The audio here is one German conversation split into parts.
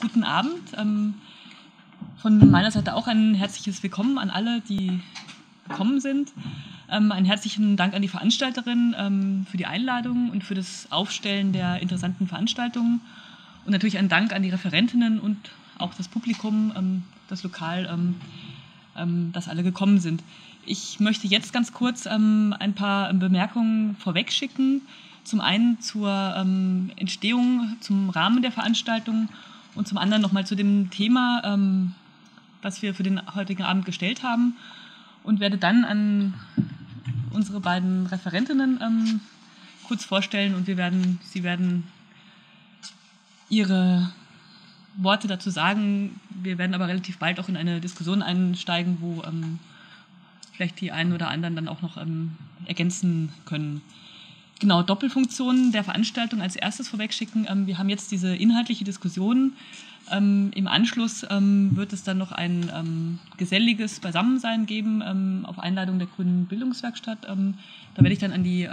guten Abend. Ähm, von meiner Seite auch ein herzliches Willkommen an alle, die gekommen sind. Ähm, einen herzlichen Dank an die Veranstalterin ähm, für die Einladung und für das Aufstellen der interessanten Veranstaltungen. Und natürlich ein Dank an die Referentinnen und auch das Publikum, das Lokal, dass alle gekommen sind. Ich möchte jetzt ganz kurz ein paar Bemerkungen vorwegschicken. Zum einen zur Entstehung, zum Rahmen der Veranstaltung und zum anderen nochmal zu dem Thema, ähm, das wir für den heutigen Abend gestellt haben und werde dann an unsere beiden Referentinnen ähm, kurz vorstellen und wir werden, sie werden ihre Worte dazu sagen. Wir werden aber relativ bald auch in eine Diskussion einsteigen, wo ähm, vielleicht die einen oder anderen dann auch noch ähm, ergänzen können. Genau, Doppelfunktionen der Veranstaltung als erstes vorwegschicken. Ähm, wir haben jetzt diese inhaltliche Diskussion. Ähm, Im Anschluss ähm, wird es dann noch ein ähm, geselliges Beisammensein geben ähm, auf Einladung der Grünen Bildungswerkstatt. Ähm, da werde ich dann an die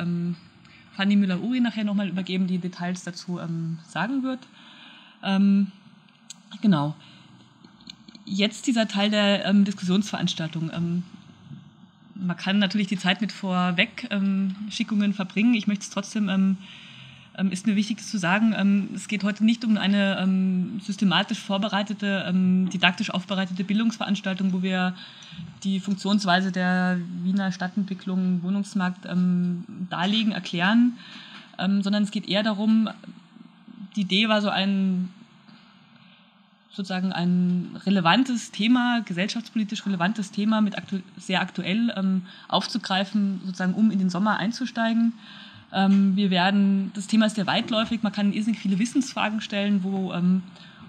Fanny Müller-Uri nachher nochmal übergeben, die Details dazu sagen wird. genau. Jetzt dieser Teil der Diskussionsveranstaltung man kann natürlich die Zeit mit Vorwegschickungen ähm, verbringen. Ich möchte es trotzdem, ähm, ähm, ist mir wichtig zu sagen, ähm, es geht heute nicht um eine ähm, systematisch vorbereitete, ähm, didaktisch aufbereitete Bildungsveranstaltung, wo wir die Funktionsweise der Wiener Stadtentwicklung, Wohnungsmarkt darlegen, erklären, sondern es geht eher darum, die Idee war so ein sozusagen ein relevantes Thema, gesellschaftspolitisch relevantes Thema mit aktu sehr aktuell ähm, aufzugreifen, sozusagen um in den Sommer einzusteigen. Ähm, wir werden, das Thema ist sehr weitläufig, man kann irrsinnig viele Wissensfragen stellen, wo, ähm,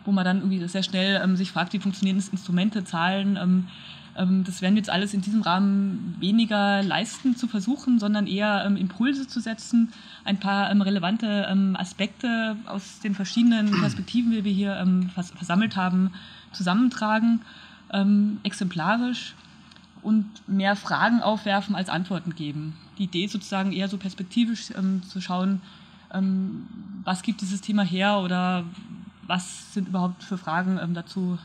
wo man dann irgendwie sehr schnell ähm, sich fragt, wie funktionieren das Instrumente, Zahlen, ähm, das werden wir jetzt alles in diesem Rahmen weniger leisten zu versuchen, sondern eher ähm, Impulse zu setzen, ein paar ähm, relevante Aspekte aus den verschiedenen Perspektiven, die wir hier versammelt haben, zusammentragen, exemplarisch und mehr Fragen aufwerfen als Antworten geben. Die Idee ist sozusagen eher so perspektivisch zu schauen, was gibt dieses Thema her oder was sind überhaupt für Fragen dazu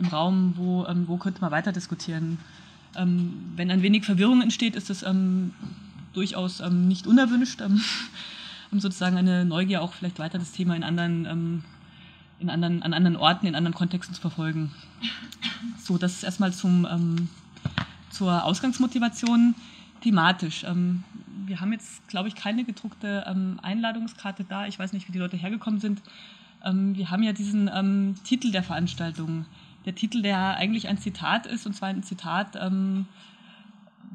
im Raum, wo, ähm, wo könnte man weiter diskutieren. Ähm, wenn ein wenig Verwirrung entsteht, ist das ähm, durchaus ähm, nicht unerwünscht, ähm, um sozusagen eine Neugier auch vielleicht weiter das Thema in anderen, in anderen, an anderen Orten, in anderen Kontexten zu verfolgen. So, das ist erstmal zum, zur Ausgangsmotivation thematisch. wir haben jetzt, glaube ich, keine gedruckte Einladungskarte da. Ich weiß nicht, wie die Leute hergekommen sind. wir haben ja diesen Titel der Veranstaltung der Titel, der eigentlich ein Zitat ist, und zwar ein Zitat, ähm,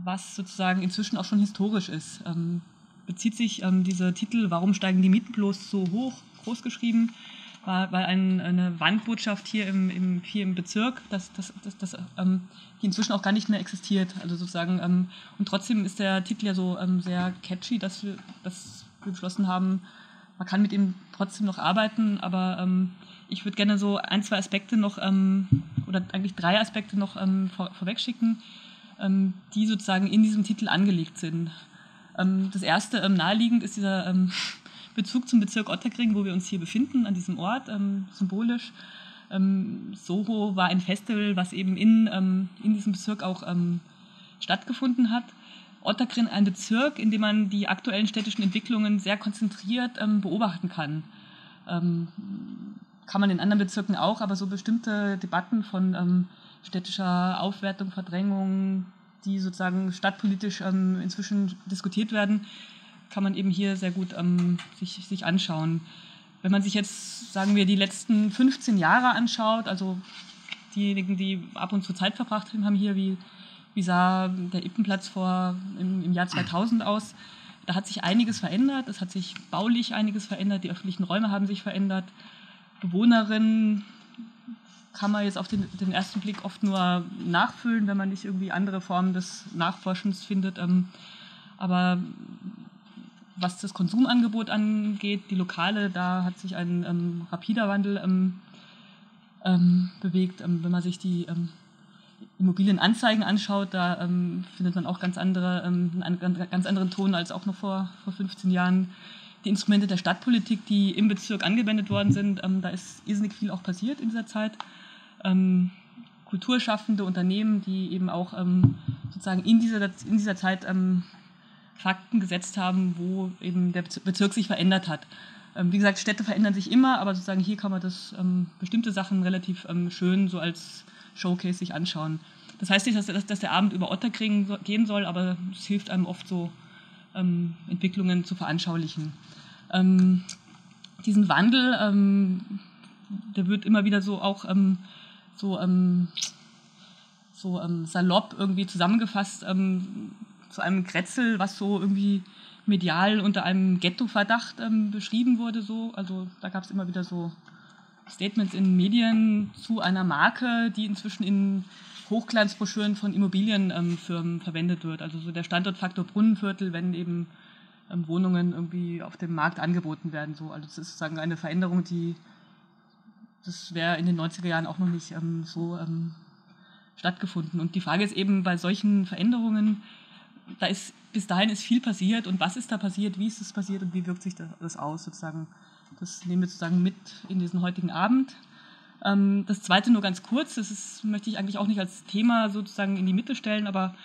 was sozusagen inzwischen auch schon historisch ist. Ähm, bezieht sich ähm, dieser Titel, warum steigen die Mieten bloß so hoch, groß geschrieben, war, war ein, eine Wandbotschaft hier im, im, hier im Bezirk, das, das, das, das ähm, die inzwischen auch gar nicht mehr existiert. Also sozusagen, ähm, und trotzdem ist der Titel ja so sehr catchy, dass wir, dass wir beschlossen haben, man kann mit ihm trotzdem noch arbeiten, aber ähm, ich würde gerne so ein, zwei Aspekte noch ähm, oder eigentlich drei Aspekte noch ähm, vor, vorwegschicken, ähm, die sozusagen in diesem Titel angelegt sind. Ähm, das erste ähm, naheliegend ist dieser ähm, Bezug zum Bezirk Otterkring, wo wir uns hier befinden, an diesem Ort, symbolisch. Soho war ein Festival, was eben in, in diesem Bezirk auch stattgefunden hat. Otterkring ein Bezirk, in dem man die aktuellen städtischen Entwicklungen sehr konzentriert beobachten kann kann man in anderen Bezirken auch, aber so bestimmte Debatten von ähm, städtischer Aufwertung, Verdrängung, die sozusagen stadtpolitisch ähm, inzwischen diskutiert werden, kann man eben hier sehr gut ähm, sich, sich anschauen. Wenn man sich jetzt, sagen wir, die letzten 15 Jahre anschaut, also diejenigen, die ab und zu Zeit verbracht haben, hier, wie, wie sah der Ippenplatz vor im, im Jahr 2000 aus, da hat sich einiges verändert, es hat sich baulich einiges verändert, die öffentlichen Räume haben sich verändert, Bewohnerinnen kann man jetzt auf den, den, ersten Blick oft nur nachfüllen, wenn man nicht irgendwie andere Formen des Nachforschens findet. Ähm, aber was das Konsumangebot angeht, die Lokale, da hat sich ein ähm, rapider Wandel ähm, ähm bewegt. Ähm, wenn man sich die ähm, Immobilienanzeigen anschaut, da findet man auch ganz andere, einen ganz anderen Ton als auch noch vor, vor 15 Jahren die Instrumente der Stadtpolitik, die im Bezirk angewendet worden sind. Ähm, da ist irrsinnig viel auch passiert in dieser Zeit. Ähm, kulturschaffende Unternehmen, die eben auch ähm, sozusagen in dieser, in dieser Zeit ähm, Fakten gesetzt haben, wo eben der Bezirk sich verändert hat. Ähm, wie gesagt, Städte verändern sich immer, aber sozusagen hier kann man das ähm, bestimmte Sachen relativ schön so als Showcase sich anschauen. Das heißt nicht, dass, dass, der Abend über Otterkring gehen soll, aber es hilft einem oft so, Entwicklungen zu veranschaulichen. Diesen Wandel, der wird immer wieder so auch so, ähm, so ähm, salopp irgendwie zusammengefasst ähm, zu einem Kretzel, was so irgendwie medial unter einem Ghetto-Verdacht ähm, beschrieben wurde. So. Also da gab es immer wieder so Statements in Medien zu einer Marke, die inzwischen in Hochglanzbroschüren von Immobilienfirmen verwendet wird. Also so der Standortfaktor Brunnenviertel, wenn eben ähm, Wohnungen irgendwie auf dem Markt angeboten werden. So. Also das ist sozusagen eine Veränderung, die das wäre in den 90er Jahren auch noch nicht ähm, so ähm, stattgefunden. Und die Frage ist eben bei solchen Veränderungen, da ist bis dahin ist viel passiert und was ist da passiert, wie ist das passiert und wie wirkt sich das aus sozusagen. Das nehmen wir sozusagen mit in diesen heutigen Abend. Ähm, das zweite nur ganz kurz, das ist, möchte ich eigentlich auch nicht als Thema sozusagen in die Mitte stellen, aber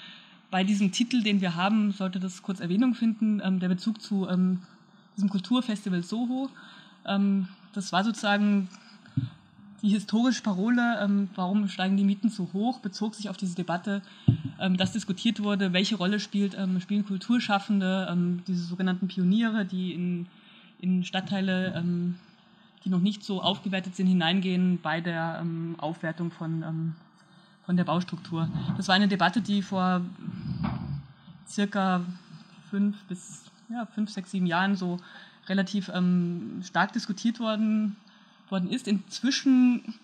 bei diesem Titel, den wir haben, sollte das kurz Erwähnung finden, ähm, der Bezug zu ähm, diesem Kulturfestival Soho. Ähm, das war sozusagen die historische Parole, ähm, warum steigen die Mieten so hoch, bezog sich auf diese Debatte, ähm, dass diskutiert wurde, welche Rolle spielt, ähm, spielen Kulturschaffende, diese sogenannten Pioniere, die in, in Stadtteile, die noch nicht so aufgewertet sind, hineingehen bei der Aufwertung von, von der Baustruktur. Das war eine Debatte, die vor circa fünf bis ja, fünf, sechs, sieben Jahren so relativ stark diskutiert worden worden ist. Inzwischen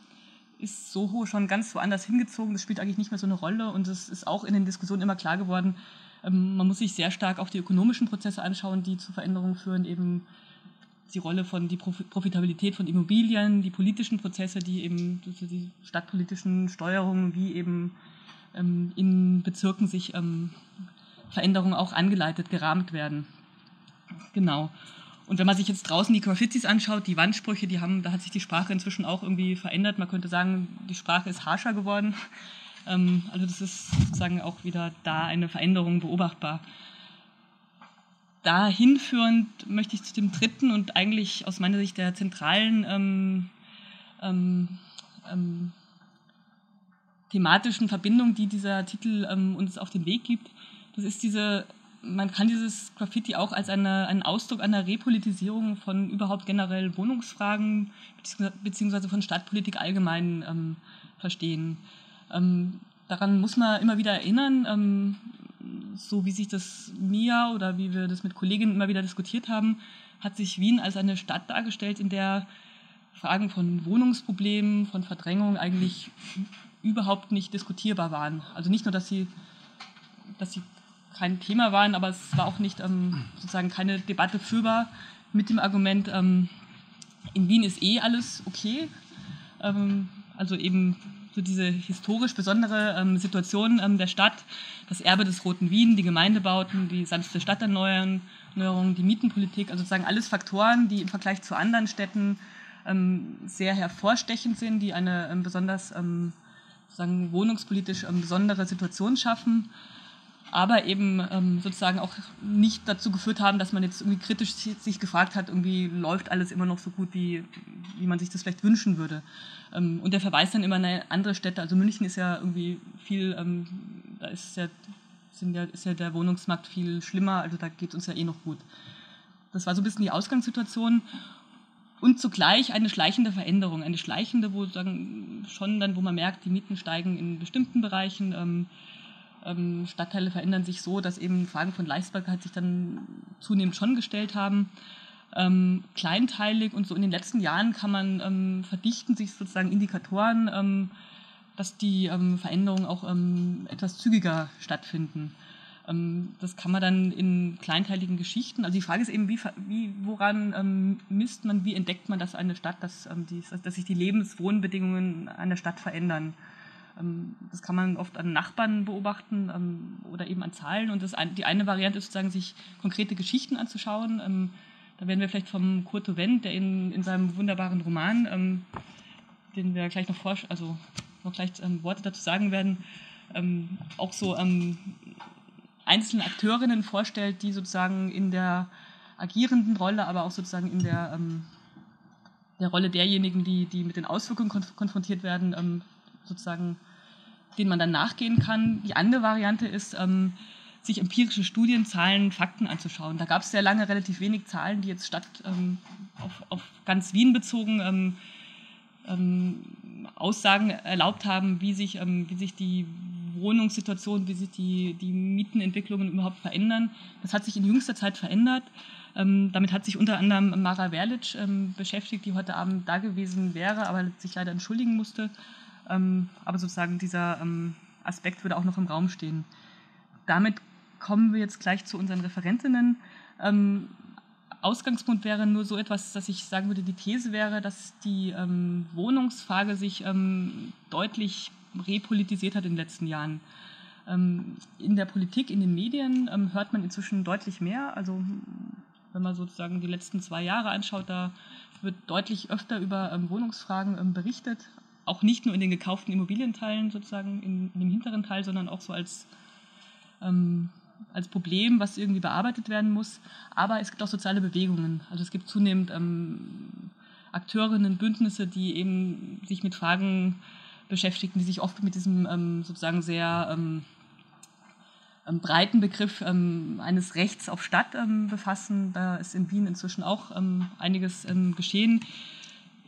ist Soho schon ganz woanders hingezogen. Das spielt eigentlich nicht mehr so eine Rolle und es ist auch in den Diskussionen immer klar geworden, ähm, man muss sich sehr stark auch die ökonomischen Prozesse anschauen, die zu Veränderungen führen, eben die Rolle von die Profitabilität von Immobilien, die politischen Prozesse, die eben die stadtpolitischen Steuerungen, wie eben ähm, in Bezirken sich ähm, Veränderungen auch angeleitet, gerahmt werden. Genau. Und wenn man sich jetzt draußen die Graffitis anschaut, die Wandsprüche, die haben, da hat sich die Sprache inzwischen auch irgendwie verändert. Man könnte sagen, die Sprache ist harscher geworden. Ähm, also das ist sozusagen auch wieder da eine Veränderung beobachtbar. Da hinführend möchte ich zu dem dritten und eigentlich aus meiner Sicht der zentralen ähm, ähm, ähm thematischen Verbindung, die dieser Titel ähm, uns auf den Weg gibt. Das ist diese man kann dieses Graffiti auch als eine, einen Ausdruck einer Repolitisierung von überhaupt generell Wohnungsfragen beziehungsweise von Stadtpolitik allgemein ähm, verstehen. Daran muss man immer wieder erinnern, so wie sich das mir oder wie wir das mit Kolleginnen immer wieder diskutiert haben, hat sich Wien als eine Stadt dargestellt, in der Fragen von Wohnungsproblemen, von Verdrängung eigentlich überhaupt nicht diskutierbar waren. Also nicht nur, dass sie, dass sie kein Thema waren, aber es war auch nicht ähm, sozusagen keine Debatte führbar mit dem Argument, ähm, in Wien ist eh alles okay. Ähm, also eben so diese historisch besondere ähm, Situation ähm, der Stadt, das Erbe des Roten Wien, die Gemeindebauten, die sanfte Stadterneuerung, die Mietenpolitik, also sozusagen alles Faktoren, die im Vergleich zu anderen Städten ähm, sehr hervorstechend sind, die eine besonders sozusagen wohnungspolitisch besondere Situation schaffen aber eben ähm, sozusagen auch nicht dazu geführt haben, dass man jetzt irgendwie kritisch sich gefragt hat, irgendwie läuft alles immer noch so gut, wie, wie man sich das vielleicht wünschen würde. Ähm, und der verweist dann immer eine andere Städte, also München ist ja irgendwie viel, ähm, da ist ja, ja, ist ja der Wohnungsmarkt viel schlimmer, also da geht es uns ja eh noch gut. Das war so ein bisschen die Ausgangssituation. Und zugleich eine schleichende Veränderung, eine schleichende, wo sagen, schon dann, wo man merkt, die Mieten steigen in bestimmten Bereichen, ähm, ähm, Stadtteile verändern sich so, dass eben Fragen von Leistbarkeit sich dann zunehmend schon gestellt haben. Ähm, kleinteilig und so in den letzten Jahren kann man ähm, verdichten sich sozusagen Indikatoren, ähm, dass die ähm, Veränderungen auch ähm, etwas zügiger stattfinden. das kann man dann in kleinteiligen Geschichten. Also die Frage ist eben, wie, wie woran misst man, wie entdeckt man, dass eine Stadt, dass, die, dass sich die Lebenswohnbedingungen einer Stadt verändern. Ähm, das kann man oft an Nachbarn beobachten ähm, oder eben an Zahlen. Und das, die eine Variante ist sozusagen, sich konkrete Geschichten anzuschauen. Ähm, Da werden wir vielleicht vom Kurt Wendt, der in, in seinem wunderbaren Roman, den wir gleich noch, vor, also noch gleich Worte dazu sagen werden, auch so einzelne Akteurinnen vorstellt, die sozusagen in der agierenden Rolle, aber auch sozusagen in der, der Rolle derjenigen, die, die mit den Auswirkungen konf konfrontiert werden, sozusagen, denen man dann nachgehen kann. Die andere Variante ist, ähm, sich empirische Studien, Zahlen, Fakten anzuschauen. Da gab es sehr lange relativ wenig Zahlen, die jetzt statt ähm, auf, auf, ganz Wien bezogen ähm, ähm, Aussagen erlaubt haben, wie sich, wie sich die Wohnungssituation, wie sich die, die Mietenentwicklungen überhaupt verändern. Das hat sich in jüngster Zeit verändert. Ähm, damit hat sich unter anderem Mara Werlic ähm, beschäftigt, die heute Abend da gewesen wäre, aber sich leider entschuldigen musste. Ähm, aber sozusagen dieser ähm, Aspekt würde auch noch im Raum stehen. Damit kommen wir jetzt gleich zu unseren Referentinnen. Ähm, Ausgangspunkt wäre nur so etwas, dass ich sagen würde, die These wäre, dass die ähm, Wohnungsfrage sich deutlich repolitisiert hat in den letzten Jahren. Ähm, in der Politik, in den Medien ähm, hört man inzwischen deutlich mehr. Also wenn man sozusagen die letzten zwei Jahre anschaut, da wird deutlich öfter über ähm, Wohnungsfragen berichtet. Auch nicht nur in den gekauften Immobilienteilen sozusagen in, in dem hinteren Teil, sondern auch so als, ähm, als Problem, was irgendwie bearbeitet werden muss. Aber es gibt auch soziale Bewegungen. Also es gibt zunehmend ähm, Akteurinnen, Bündnisse, die eben sich mit Fragen beschäftigen, die sich oft mit diesem ähm, sozusagen sehr ähm, ähm, breiten Begriff ähm, eines Rechts auf Stadt ähm, befassen. Da ist in Wien inzwischen auch ähm, einiges geschehen.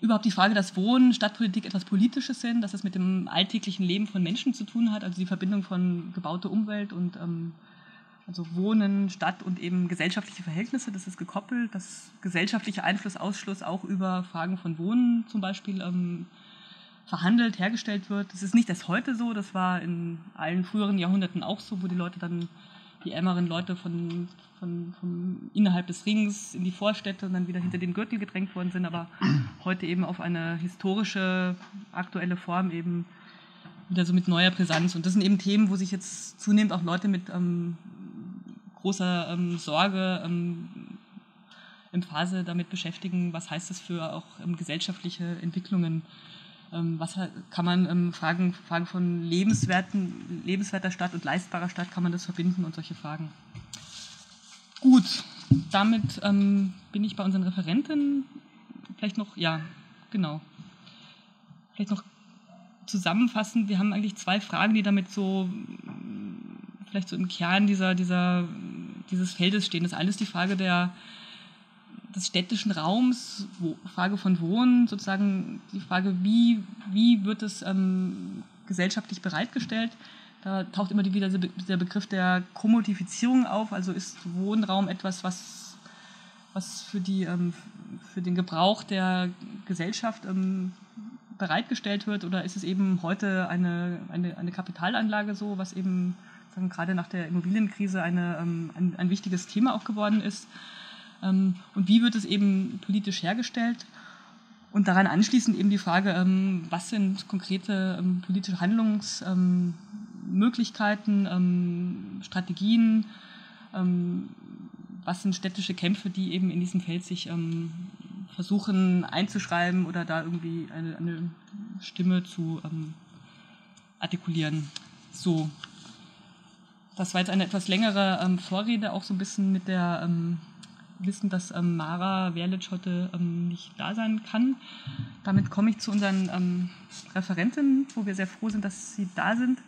Überhaupt die Frage, dass Wohnen, Stadtpolitik etwas Politisches sind, dass es mit dem alltäglichen Leben von Menschen zu tun hat, also die Verbindung von gebauter Umwelt und also Wohnen, Stadt und eben gesellschaftliche Verhältnisse, das ist gekoppelt, dass gesellschaftlicher Einfluss, Ausschluss auch über Fragen von Wohnen zum Beispiel ähm, verhandelt, hergestellt wird. Das ist nicht erst heute so, das war in allen früheren Jahrhunderten auch so, wo die Leute dann, die ärmeren Leute von, von, von innerhalb des Rings in die Vorstädte und dann wieder hinter den Gürtel gedrängt worden sind, aber heute eben auf eine historische, aktuelle Form eben wieder so mit neuer Brisanz. Und das sind eben Themen, wo sich jetzt zunehmend auch Leute mit ähm, großer ähm, Sorge ähm, im Phase damit beschäftigen, was heißt das für auch ähm, gesellschaftliche Entwicklungen was kann man ähm, Fragen, Fragen von lebenswerten, lebenswerter Stadt und leistbarer Stadt, kann man das verbinden und solche Fragen. Gut, damit ähm, bin ich bei unseren Referenten. Vielleicht noch, ja, genau. Vielleicht noch zusammenfassend, wir haben eigentlich zwei Fragen, die damit so vielleicht so im Kern dieser, dieser, dieses Feldes stehen. Das eine ist die Frage der, des städtischen Raums, wo, Frage von Wohnen, sozusagen die Frage, wie, wie wird es ähm, gesellschaftlich bereitgestellt. Da taucht immer wieder der Begriff der Kommodifizierung auf. Also ist Wohnraum etwas, was, was für, die, ähm, für den Gebrauch der Gesellschaft ähm, bereitgestellt wird oder ist es eben heute eine, eine, eine Kapitalanlage so, was eben sagen, gerade nach der Immobilienkrise eine, ähm, ein, ein wichtiges Thema auch geworden ist. Ähm, und wie wird es eben politisch hergestellt? Und daran anschließend eben die Frage, ähm, was sind konkrete ähm, politische Handlungsmöglichkeiten, Strategien, was sind städtische Kämpfe, die eben in diesem Feld sich versuchen einzuschreiben oder da irgendwie eine, eine Stimme zu artikulieren. So, das war jetzt eine etwas längere Vorrede, auch so ein bisschen mit der wissen, dass ähm, Mara Werlic heute ähm, nicht da sein kann. Damit komme ich zu unseren ähm, Referentinnen, wo wir sehr froh sind, dass sie da sind.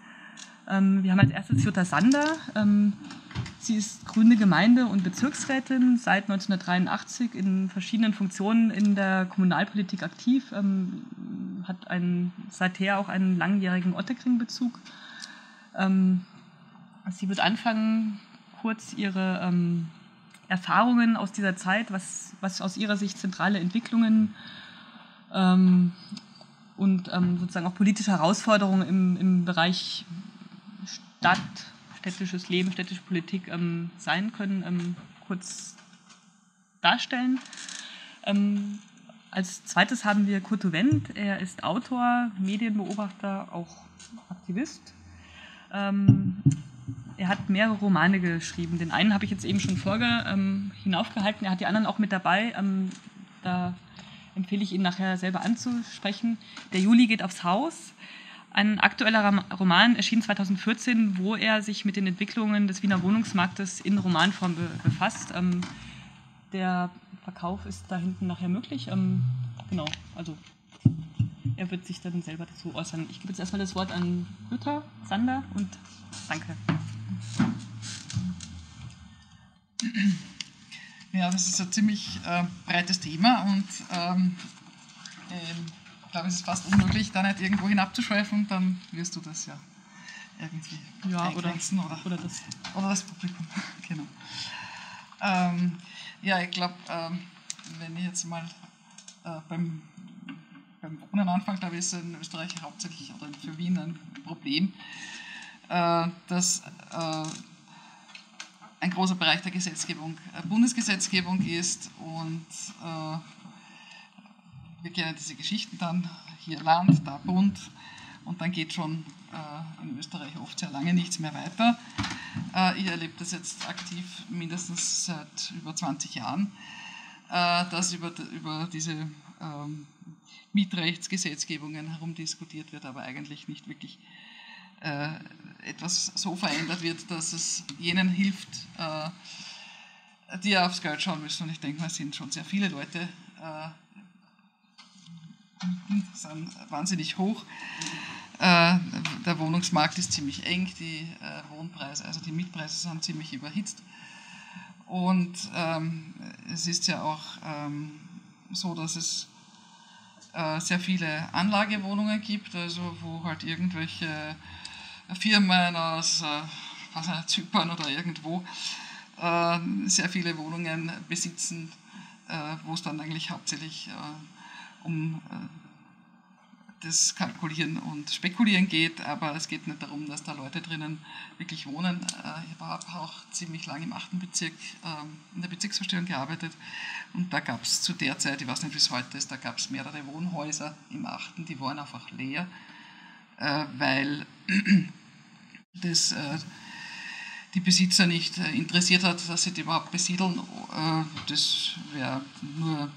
Ähm, wir haben als erstes Jutta Sander. Ähm, sie ist grüne Gemeinde- und Bezirksrätin, seit 1983 in verschiedenen Funktionen in der Kommunalpolitik aktiv, ähm, hat einen, seither auch einen langjährigen Otterkring-Bezug. sie wird anfangen, kurz ihre Erfahrungen aus dieser Zeit, was, was aus Ihrer Sicht zentrale Entwicklungen ähm, und ähm, sozusagen auch politische Herausforderungen im, im Bereich Stadt, städtisches Leben, städtische Politik ähm, sein können, ähm, kurz darstellen. Ähm, als zweites haben wir Kurt Wendt. Er ist Autor, Medienbeobachter, auch Aktivist. Er hat mehrere Romane geschrieben. Den einen habe ich jetzt eben schon vorge ähm, hinaufgehalten. Er hat die anderen auch mit dabei. Ähm, da empfehle ich Ihnen nachher selber anzusprechen. Der Juli geht aufs Haus. Ein aktueller Roman erschien 2014, wo er sich mit den Entwicklungen des Wiener Wohnungsmarktes in Romanform be befasst. Ähm, der Verkauf ist da hinten nachher möglich. Ähm, genau, also er wird sich dann selber dazu äußern. Ich gebe jetzt erstmal das Wort an Jutta, Sander und danke. Ja, das ist ein ziemlich äh, breites Thema und ähm, äh, ich glaube, es ist fast unmöglich, da nicht irgendwo hinabzuschweifen, dann wirst du das ja irgendwie ja, oder, oder, oder, das. oder das Publikum. genau. Ähm, ja, ich glaube, ähm, wenn ich jetzt mal äh, beim beim Wohnen anfangen, glaube ich, ist in Österreich hauptsächlich oder für Wien ein Problem, dass äh, ein großer Bereich der Gesetzgebung äh, Bundesgesetzgebung ist und wir kennen diese Geschichten dann, hier Land, da Bund und dann geht schon in Österreich oft sehr lange nichts mehr weiter. Ich erlebe das jetzt aktiv mindestens seit über 20 Jahren, dass über, diese ähm, Mietrechtsgesetzgebungen herumdiskutiert wird, aber eigentlich nicht wirklich äh, etwas so verändert wird, dass es jenen hilft, äh, die aufs Geld schauen müssen. Und ich denke es sind schon sehr viele Leute, äh, sind wahnsinnig hoch. Äh, der Wohnungsmarkt ist ziemlich eng, die äh, Wohnpreise, also die Mietpreise sind ziemlich überhitzt. Und ähm, es ist ja auch ähm, so, dass es äh, sehr viele Anlagewohnungen gibt, also wo halt irgendwelche Firmen aus äh, Zypern oder irgendwo äh, sehr viele Wohnungen besitzen, äh, wo es dann eigentlich hauptsächlich äh, um äh, das Kalkulieren und Spekulieren geht, aber es geht nicht darum, dass da Leute drinnen wirklich wohnen. Äh, ich habe auch ziemlich lange im 8. Bezirk ähm, in der Bezirksverstehung gearbeitet und da gab es zu der Zeit, ich weiß nicht, wie es heute ist, da gab es mehrere Wohnhäuser im 8. die waren einfach leer, weil das die Besitzer nicht äh, interessiert hat, dass sie die überhaupt besiedeln. Äh, das nur,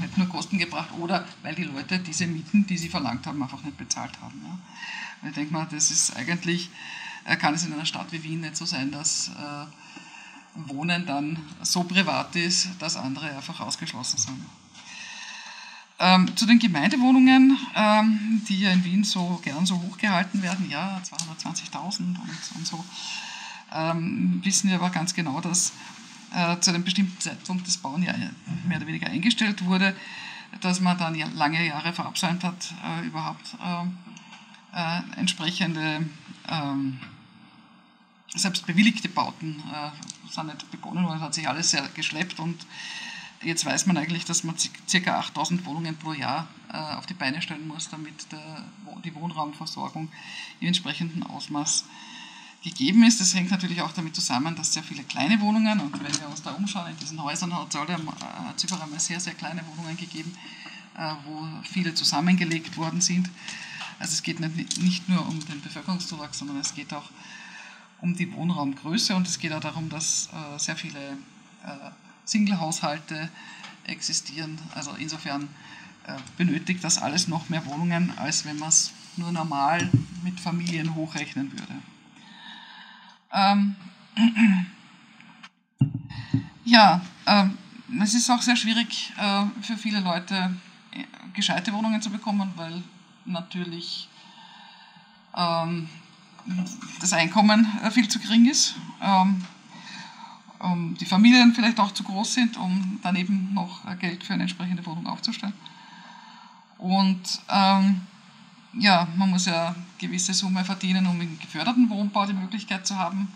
hätte nur Kosten gebracht oder weil die Leute diese Mieten, die sie verlangt haben, einfach nicht bezahlt haben. Ja. Ich denke mal, das ist eigentlich, äh, kann es in einer Stadt wie Wien nicht so sein, dass Wohnen dann so privat ist, dass andere einfach ausgeschlossen sind. Ähm, zu den Gemeindewohnungen, ähm, die ja in Wien so gern so hochgehalten werden, ja, 220.000 und, und so ähm, wissen wir aber ganz genau, dass äh, zu einem bestimmten Zeitpunkt das Bauen ja mehr oder weniger eingestellt wurde, dass man dann ja lange Jahre verabsäumt hat, äh, überhaupt äh, äh entsprechende ähm, selbst bewilligte Bauten äh, sind nicht begonnen worden, hat sich alles sehr geschleppt und jetzt weiß man eigentlich, dass man ca. 8000 Wohnungen pro Jahr äh, auf die Beine stellen muss, damit der, die Wohnraumversorgung im entsprechenden Ausmaß gegeben ist. Das hängt natürlich auch damit zusammen, dass sehr viele kleine Wohnungen, und wenn wir uns da umschauen, in diesen Häusern hat es überall mal sehr, sehr kleine Wohnungen gegeben, äh, wo viele zusammengelegt worden sind. Also es geht nicht nur um den Bevölkerungszuwachs, sondern es geht auch um die Wohnraumgröße und es geht auch darum, dass äh, sehr viele äh, Single-Haushalte existieren. Also insofern benötigt das alles noch mehr Wohnungen, als wenn man es nur normal mit Familien hochrechnen würde. Ähm, ja, ähm, es ist auch sehr schwierig äh, für viele Leute, äh, gescheite Wohnungen zu bekommen, weil natürlich ähm, das Einkommen äh, viel zu gering ist, ähm, die Familien vielleicht auch zu groß sind, um daneben noch äh, Geld für eine entsprechende Wohnung aufzustellen. Und ähm, ja, man muss ja gewisse Summe verdienen, um im geförderten Wohnbau die Möglichkeit zu haben.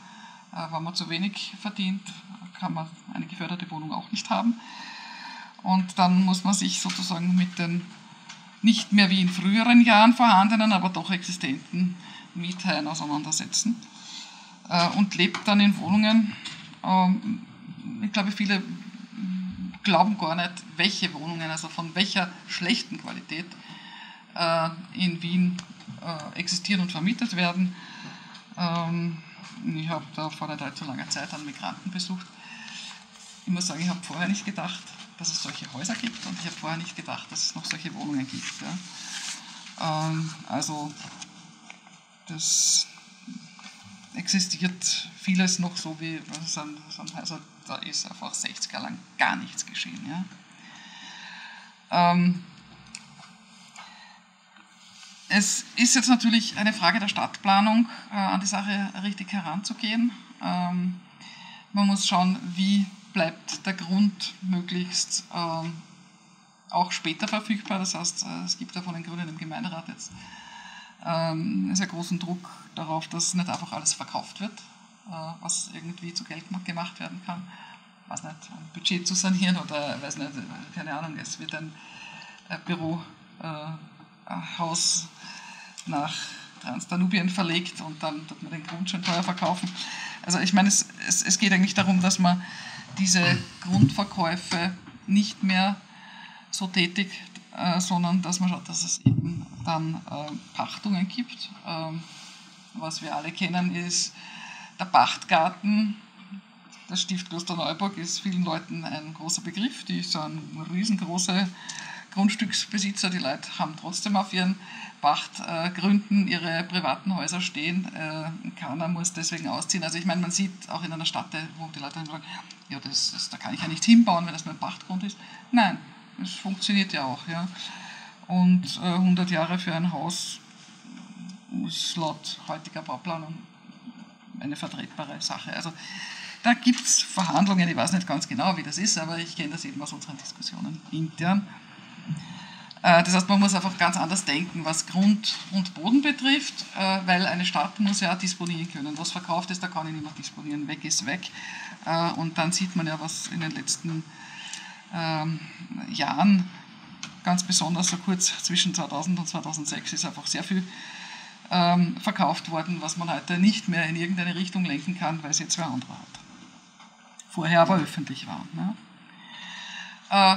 Äh, wenn man zu wenig verdient, kann man eine geförderte Wohnung auch nicht haben. Und dann muss man sich sozusagen mit den nicht mehr wie in früheren Jahren vorhandenen, aber doch existenten Mietteilen auseinandersetzen. Äh, und lebt dann in Wohnungen. Ähm, ich glaube, viele glauben gar nicht, welche Wohnungen, also von welcher schlechten Qualität äh, in Wien äh, existieren und vermietet werden. Ähm, ich habe da vor nicht allzu langer Zeit einen Migranten besucht. Ich muss sagen, ich habe vorher nicht gedacht, dass es solche Häuser gibt und ich habe vorher nicht gedacht, dass es noch solche Wohnungen gibt. Ähm, also das existiert vieles noch so wie, also da ist einfach 60 Jahre lang gar nichts geschehen. Ja. Ähm, es ist jetzt natürlich eine Frage der Stadtplanung, äh, an die Sache richtig heranzugehen. Ähm, man muss schauen, wie bleibt der Grund möglichst ähm, auch später verfügbar. Das heißt, äh, es gibt ja von den Grünen im Gemeinderat jetzt ähm, sehr großen Druck darauf, dass nicht einfach alles verkauft wird, äh, was irgendwie zu Geld gemacht werden kann. Weiß nicht, ein Budget zu sanieren oder weiß nicht, keine Ahnung, es wird ein Bürohaus äh, nach Transdanubien verlegt und dann wird man den Grund schon teuer verkaufen. Also ich meine, es, es, es geht eigentlich darum, dass man diese Grundverkäufe nicht mehr so tätigt, äh, sondern dass man schaut, dass es eben dann äh, Pachtungen gibt. Ähm, was wir alle kennen, ist der Pachtgarten. Das Stift Klosterneuburg ist vielen Leuten ein großer Begriff. Die sind riesengroße Grundstücksbesitzer. Die Leute haben trotzdem auf ihren Pachtgründen ihre privaten Häuser stehen. Äh, keiner muss deswegen ausziehen. Also ich meine, man sieht auch in einer Stadt, wo die Leute sagen, ja, das, das, da kann ich ja nicht hinbauen, wenn das mein Pachtgrund ist. Nein, es funktioniert ja auch. Ja. Und äh, 100 Jahre für ein Haus ist laut heutiger Bauplanung eine vertretbare Sache. Also da gibt es Verhandlungen, ich weiß nicht ganz genau, wie das ist, aber ich kenne das eben aus unseren Diskussionen intern. Äh, das heißt, man muss einfach ganz anders denken, was Grund und Boden betrifft, äh, weil eine Stadt muss ja disponieren können. Was verkauft ist, da kann ich nicht mehr disponieren. Weg ist weg. Äh, und dann sieht man ja, was in den letzten ähm, Jahren, ganz besonders so kurz zwischen 2000 und 2006, ist einfach sehr viel ähm, verkauft worden, was man heute nicht mehr in irgendeine Richtung lenken kann, weil es jetzt wer andere hat. Vorher aber öffentlich war. Ne? Äh,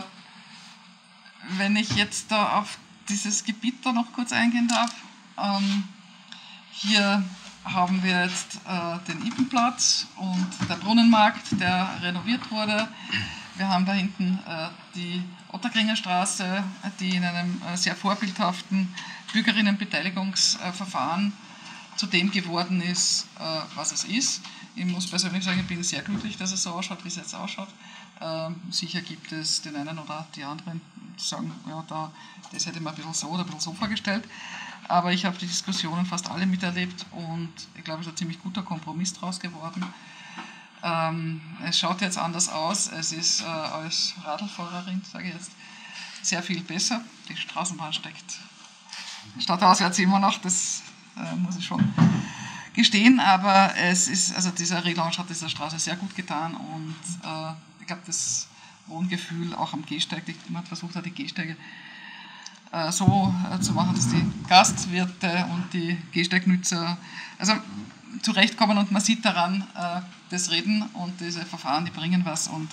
wenn ich jetzt da auf dieses Gebiet da noch kurz eingehen darf, ähm, hier haben wir jetzt äh, den Ippenplatz und der Brunnenmarkt, der renoviert wurde. Wir haben da hinten äh, die Otterkringer Straße, die in einem äh, sehr vorbildhaften Bürgerinnenbeteiligungsverfahren zu dem geworden ist, äh, was es ist. Ich muss persönlich sagen, ich bin sehr glücklich, dass es so ausschaut, wie es jetzt ausschaut. Ähm, sicher gibt es den einen oder die anderen, die sagen, ja, da, das hätte ich mir ein bisschen so oder ein bisschen so vorgestellt. Aber ich habe die Diskussionen fast alle miterlebt und ich glaube, es ist ein ziemlich guter Kompromiss daraus geworden. Ähm, es schaut jetzt anders aus. Es ist äh, als Radlfahrerin, sage ich jetzt, sehr viel besser. Die Straßenbahn steckt stadtauswärts immer noch, das äh, muss ich schon gestehen. Aber es ist, also dieser Relaunch hat dieser Straße sehr gut getan und äh, ich glaube, das Wohngefühl auch am Gehsteig, man hat versucht, die Gehsteige äh, so äh, zu machen, dass die Gastwirte und die Gehsteignutzer, also zurechtkommen und man sieht daran, äh, das Reden und diese Verfahren, die bringen was und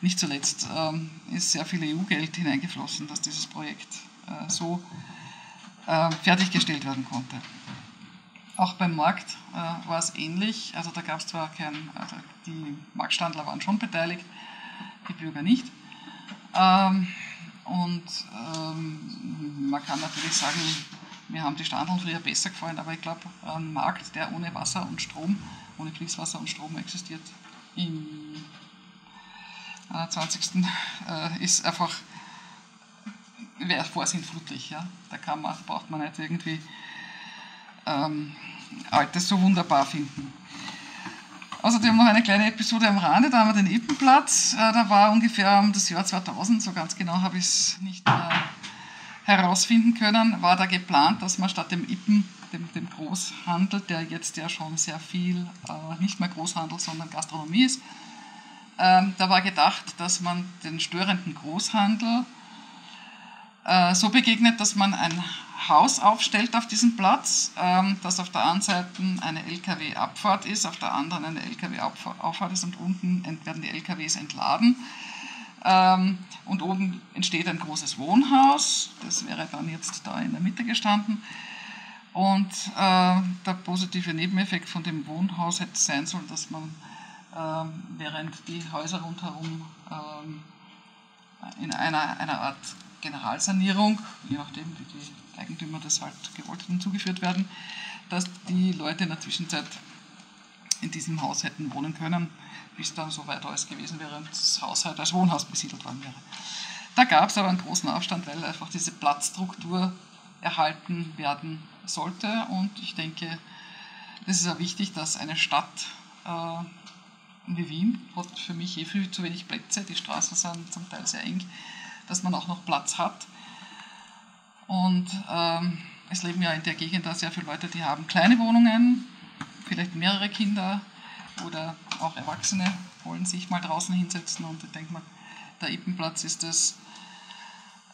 nicht zuletzt ähm, ist sehr viel EU-Geld hineingeflossen, dass dieses Projekt äh, so äh, fertiggestellt werden konnte. Auch beim Markt äh, war es ähnlich, also da gab es zwar kein, also die Marktstandler waren schon beteiligt, die Bürger nicht. Ähm, und ähm, man kann natürlich sagen, mir haben die Standeln früher besser gefallen, aber ich glaube, ein Markt, der ohne Wasser und Strom, ohne Fließwasser und Strom existiert, im 20. Äh, ist einfach wäre vorsinnflutlich. Ja? Da kann man, braucht man nicht irgendwie ähm, Altes so wunderbar finden. Außerdem noch eine kleine Episode am Rande, da haben wir den Ippenplatz. Äh, da war ungefähr um das Jahr 2000, so ganz genau habe ich es nicht mehr herausfinden können, war da geplant, dass man statt dem Ippen, dem, dem Großhandel, der jetzt ja schon sehr viel äh, nicht mehr Großhandel, sondern Gastronomie ist, ähm, da war gedacht, dass man den störenden Großhandel äh, so begegnet, dass man ein Haus aufstellt auf diesem Platz, ähm, das auf der einen Seite eine LKW-Abfahrt ist, auf der anderen eine LKW-Auffahrt ist und unten werden die LKWs entladen. Ähm, und oben entsteht ein großes Wohnhaus, das wäre dann jetzt da in der Mitte gestanden. Und äh, der positive Nebeneffekt von dem Wohnhaus hätte sein sollen, dass man äh, während die Häuser rundherum äh, in einer, einer Art Generalsanierung, je nachdem wie die Eigentümer das halt gewollt haben, zugeführt werden, dass die Leute in der Zwischenzeit in diesem Haus hätten wohnen können, bis dann so weit alles gewesen wäre und das Haus halt als Wohnhaus besiedelt worden wäre. Da gab es aber einen großen Aufstand, weil einfach diese Platzstruktur erhalten werden sollte. Und ich denke, es ist auch wichtig, dass eine Stadt äh, wie Wien hat für mich eh viel zu wenig Plätze, die Straßen sind zum Teil sehr eng, dass man auch noch Platz hat. Und ähm, es leben ja in der Gegend da sehr viele Leute, die haben kleine Wohnungen, vielleicht mehrere Kinder oder auch Erwachsene wollen sich mal draußen hinsetzen und ich denke mal, der Ippenplatz ist das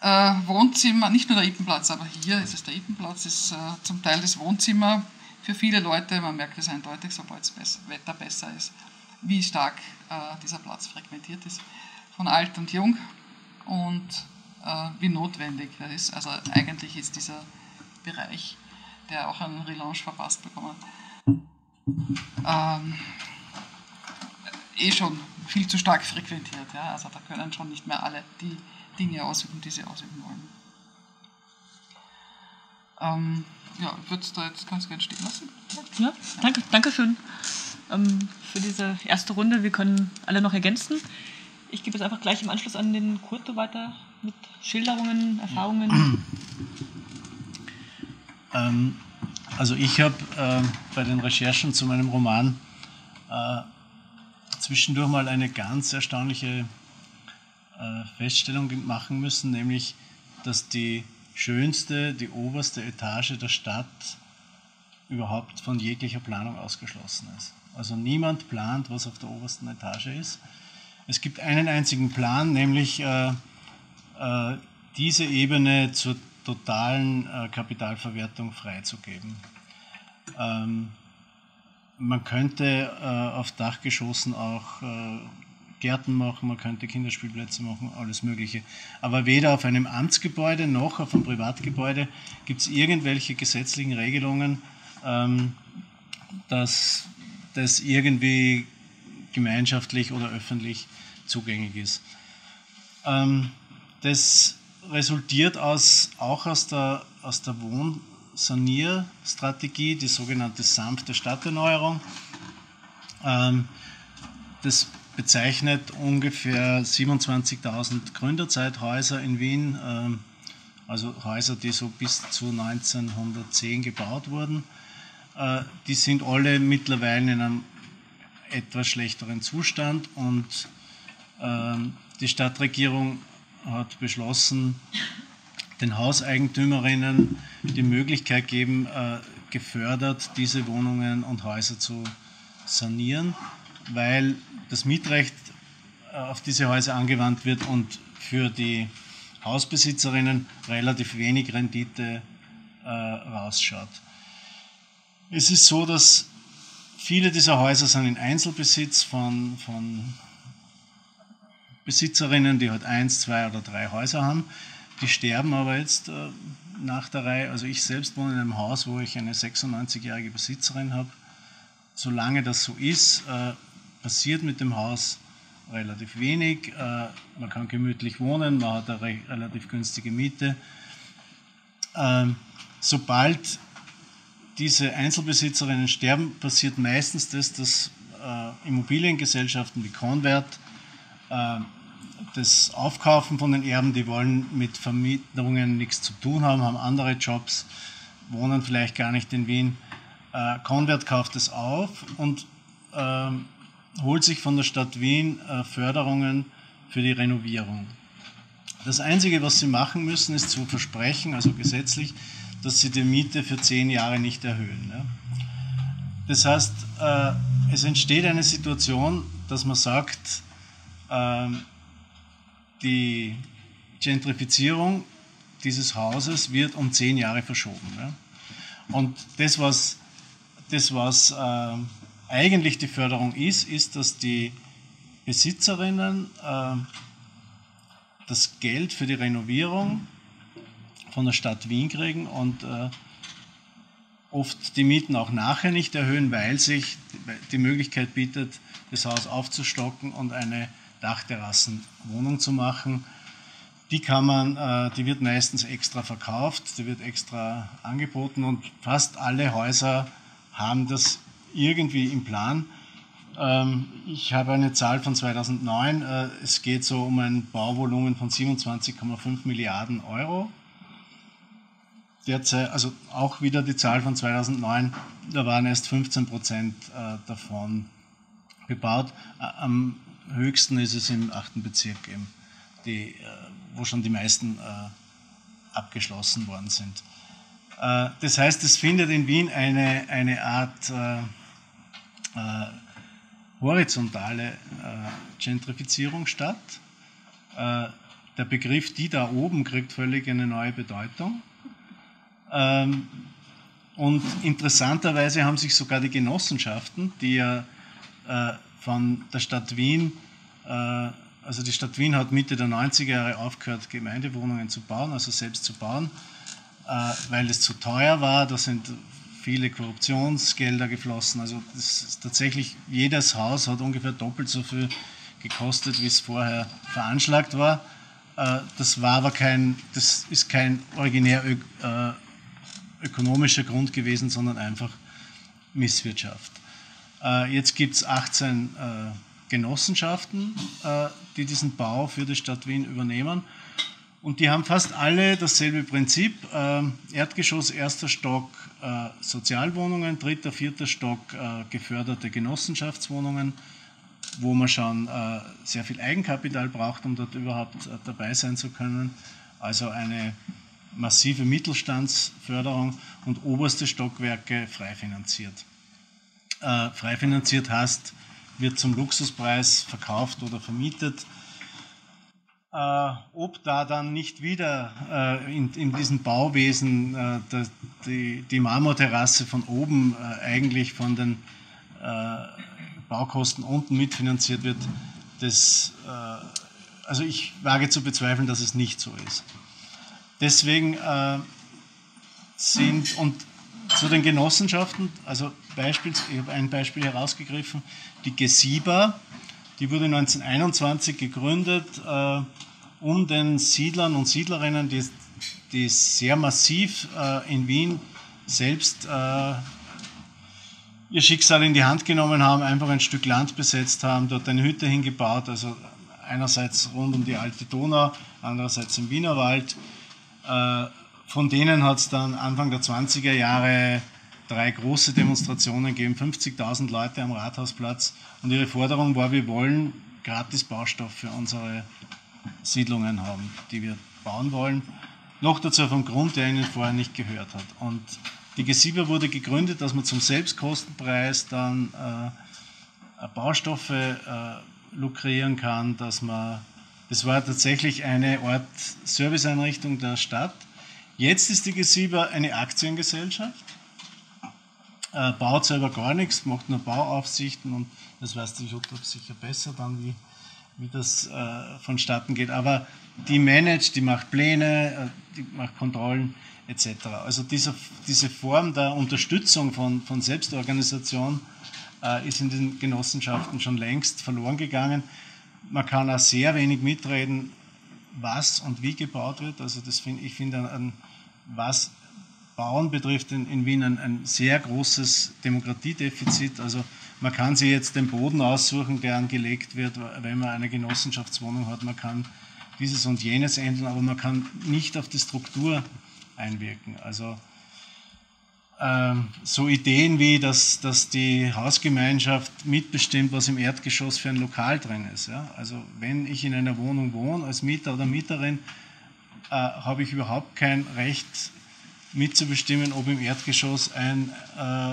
äh, Wohnzimmer, nicht nur der Ippenplatz, aber hier ist es der Ippenplatz, ist äh, zum Teil das Wohnzimmer für viele Leute. Man merkt es eindeutig, sobald das Wetter besser ist, wie stark äh, dieser Platz frequentiert ist, von alt und jung und äh, wie notwendig er ist. Also eigentlich ist dieser Bereich, der auch einen Relaunch verpasst bekommen ähm, eh schon viel zu stark frequentiert. Ja? Also da können schon nicht mehr alle die Dinge ausüben, die sie ausüben wollen. Ähm, ja, ich würde es da jetzt ganz gerne stehen lassen. Ja, danke, danke schön ähm, für diese erste Runde. Wir können alle noch ergänzen. Ich gebe es einfach gleich im Anschluss an den Kurto weiter mit Schilderungen, Erfahrungen. Ähm, also ich habe äh, bei den Recherchen zu meinem Roman äh, zwischendurch mal eine ganz erstaunliche äh, Feststellung machen müssen, nämlich, dass die schönste, die oberste Etage der Stadt überhaupt von jeglicher Planung ausgeschlossen ist. Also niemand plant, was auf der obersten Etage ist. Es gibt einen einzigen Plan, nämlich äh, äh, diese Ebene zur totalen äh, Kapitalverwertung freizugeben. Ähm, man könnte äh, auf Dachgeschossen auch äh, Gärten machen, man könnte Kinderspielplätze machen, alles Mögliche. Aber weder auf einem Amtsgebäude noch auf einem Privatgebäude gibt es irgendwelche gesetzlichen Regelungen, ähm, dass das irgendwie gemeinschaftlich oder öffentlich zugänglich ist. Ähm, das resultiert aus, auch aus der, aus der Wohnsanierstrategie, die sogenannte sanfte Stadterneuerung. Ähm, das bezeichnet ungefähr 27.000 Gründerzeithäuser in Wien, ähm, also Häuser, die so bis zu 1910 gebaut wurden. Äh, die sind alle mittlerweile in einem etwas schlechteren Zustand und ähm, die Stadtregierung hat beschlossen, den Hauseigentümerinnen die Möglichkeit geben, äh, gefördert diese Wohnungen und Häuser zu sanieren weil das Mietrecht äh, auf diese Häuser angewandt wird und für die Hausbesitzerinnen relativ wenig Rendite rausschaut. Es ist so, dass viele dieser Häuser sind in Einzelbesitz von, von Besitzerinnen, die halt eins, zwei oder drei Häuser haben. Die sterben aber jetzt äh, nach der Reihe. Also ich selbst wohne in einem Haus, wo ich eine 96-jährige Besitzerin habe. Solange das so ist, äh, passiert mit dem Haus relativ wenig. Äh, man kann gemütlich wohnen, man hat eine relativ günstige Miete. Ähm, sobald diese Einzelbesitzerinnen sterben, passiert meistens das, dass äh, Immobiliengesellschaften wie Convert äh, das Aufkaufen von den Erben, die wollen mit Vermietungen nichts zu tun haben, haben andere Jobs, wohnen vielleicht gar nicht in Wien. Convert kauft es auf und ähm, holt sich von der Stadt Wien äh, Förderungen für die Renovierung. Das Einzige, was sie machen müssen, ist zu versprechen, also gesetzlich, dass sie die Miete für zehn Jahre nicht erhöhen. Das heißt, äh, es entsteht eine Situation, dass man sagt, ähm, die Gentrifizierung dieses Hauses wird um zehn Jahre verschoben. Und das, was, das, was ähm, eigentlich die Förderung ist, ist, dass die Besitzerinnen äh, das Geld für die Renovierung von der Stadt Wien kriegen und äh, oft die Mieten auch nachher nicht erhöhen, weil sich die Möglichkeit bietet, das Haus aufzustocken und eine Dachterrassenwohnung zu machen. Die kann man, äh, die wird meistens extra verkauft, die wird extra angeboten und fast alle Häuser haben das irgendwie im Plan. Ähm, ich habe eine Zahl von 2009. Äh, es geht so um ein Bauvolumen von 27,5 Milliarden Euro. Derzeit, also auch wieder die Zahl von 2009, da waren erst 15 Prozent äh, davon bebaut. Am höchsten ist es im 8. Bezirk eben, die, wo schon die meisten abgeschlossen worden sind. Das heißt, es findet in Wien eine, eine Art horizontale äh, Gentrifizierung statt. Äh, der Begriff die da oben kriegt völlig eine neue Bedeutung. Ähm, und interessanterweise haben sich sogar die Genossenschaften, die ja äh, von der Stadt Wien, äh, also die Stadt Wien hat Mitte der 90er Jahre aufgehört, Gemeindewohnungen zu bauen, also selbst zu bauen, äh, weil es zu teuer war. Da sind viele Korruptionsgelder geflossen. Also tatsächlich jedes Haus hat ungefähr doppelt so viel gekostet, wie es vorher veranschlagt war. Das war aber kein, das ist kein originär ökonomischer Grund gewesen, sondern einfach Misswirtschaft. Äh, jetzt gibt es 18 Genossenschaften, die diesen Bau für die Stadt Wien übernehmen. Und die haben fast alle dasselbe Prinzip. Äh, Erdgeschoss, erster Stock äh, Sozialwohnungen, dritter, vierter Stock äh, geförderte Genossenschaftswohnungen, wo man schon äh, sehr viel Eigenkapital braucht, um dort überhaupt äh, dabei sein zu können. Also eine massive Mittelstandsförderung und oberste Stockwerke frei finanziert. Äh, frei finanziert heißt, wird zum Luxuspreis verkauft oder vermietet äh, ob da dann nicht wieder äh, in, in diesem Bauwesen äh, der, die, die, Marmorterrasse von oben äh, eigentlich von den äh, Baukosten unten mitfinanziert wird, das, also ich wage zu bezweifeln, dass es nicht so ist. Deswegen sind, und zu den Genossenschaften, also Beispiel, ich habe ein Beispiel herausgegriffen, die Gesiba, die wurde 1921 gegründet, äh, um den Siedlern und Siedlerinnen, die, die sehr massiv äh, in Wien selbst äh, ihr Schicksal in die Hand genommen haben, einfach ein Stück Land besetzt haben, dort eine Hütte hingebaut, also einerseits rund um die alte Donau, andererseits im Wienerwald. Äh, von denen hat es dann Anfang der 20er Jahre drei große Demonstrationen gegeben, 50.000 Leute am Rathausplatz. Und ihre Forderung war, wir wollen gratis Baustoff für unsere Siedlungen haben, die wir bauen wollen. Noch dazu auf einem Grund, der Ihnen vorher nicht gehört hat. Und die G7 wurde gegründet, dass man zum Selbstkostenpreis dann äh, Baustoffe äh, lukrieren kann, dass man, das war tatsächlich eine Art Serviceeinrichtung der Stadt. Jetzt ist die G7 eine Aktiengesellschaft äh, baut selber gar nichts, macht nur Bauaufsichten und das weiß die Jutop sicher besser dann, wie, wie das äh, vonstatten geht. Aber die managt, die macht Pläne, äh, die macht Kontrollen etc. Also diese, diese Form der Unterstützung von, von Selbstorganisation äh, ist in den Genossenschaften schon längst verloren gegangen. Man kann auch sehr wenig mitreden, was und wie gebaut wird. Also das find, ich finde, was Bauen betrifft in, in Wien ein, ein, sehr großes Demokratiedefizit. Also man kann sich jetzt den Boden aussuchen, der angelegt wird, wenn man eine Genossenschaftswohnung hat. Man kann dieses und jenes ändern, aber man kann nicht auf die Struktur einwirken. Also so Ideen wie, dass, dass die Hausgemeinschaft mitbestimmt, was im Erdgeschoss für ein Lokal drin ist. Ja? Also wenn ich in einer Wohnung wohne als Mieter oder Mieterin, äh, habe ich überhaupt kein Recht, mitzubestimmen, ob im Erdgeschoss ein äh,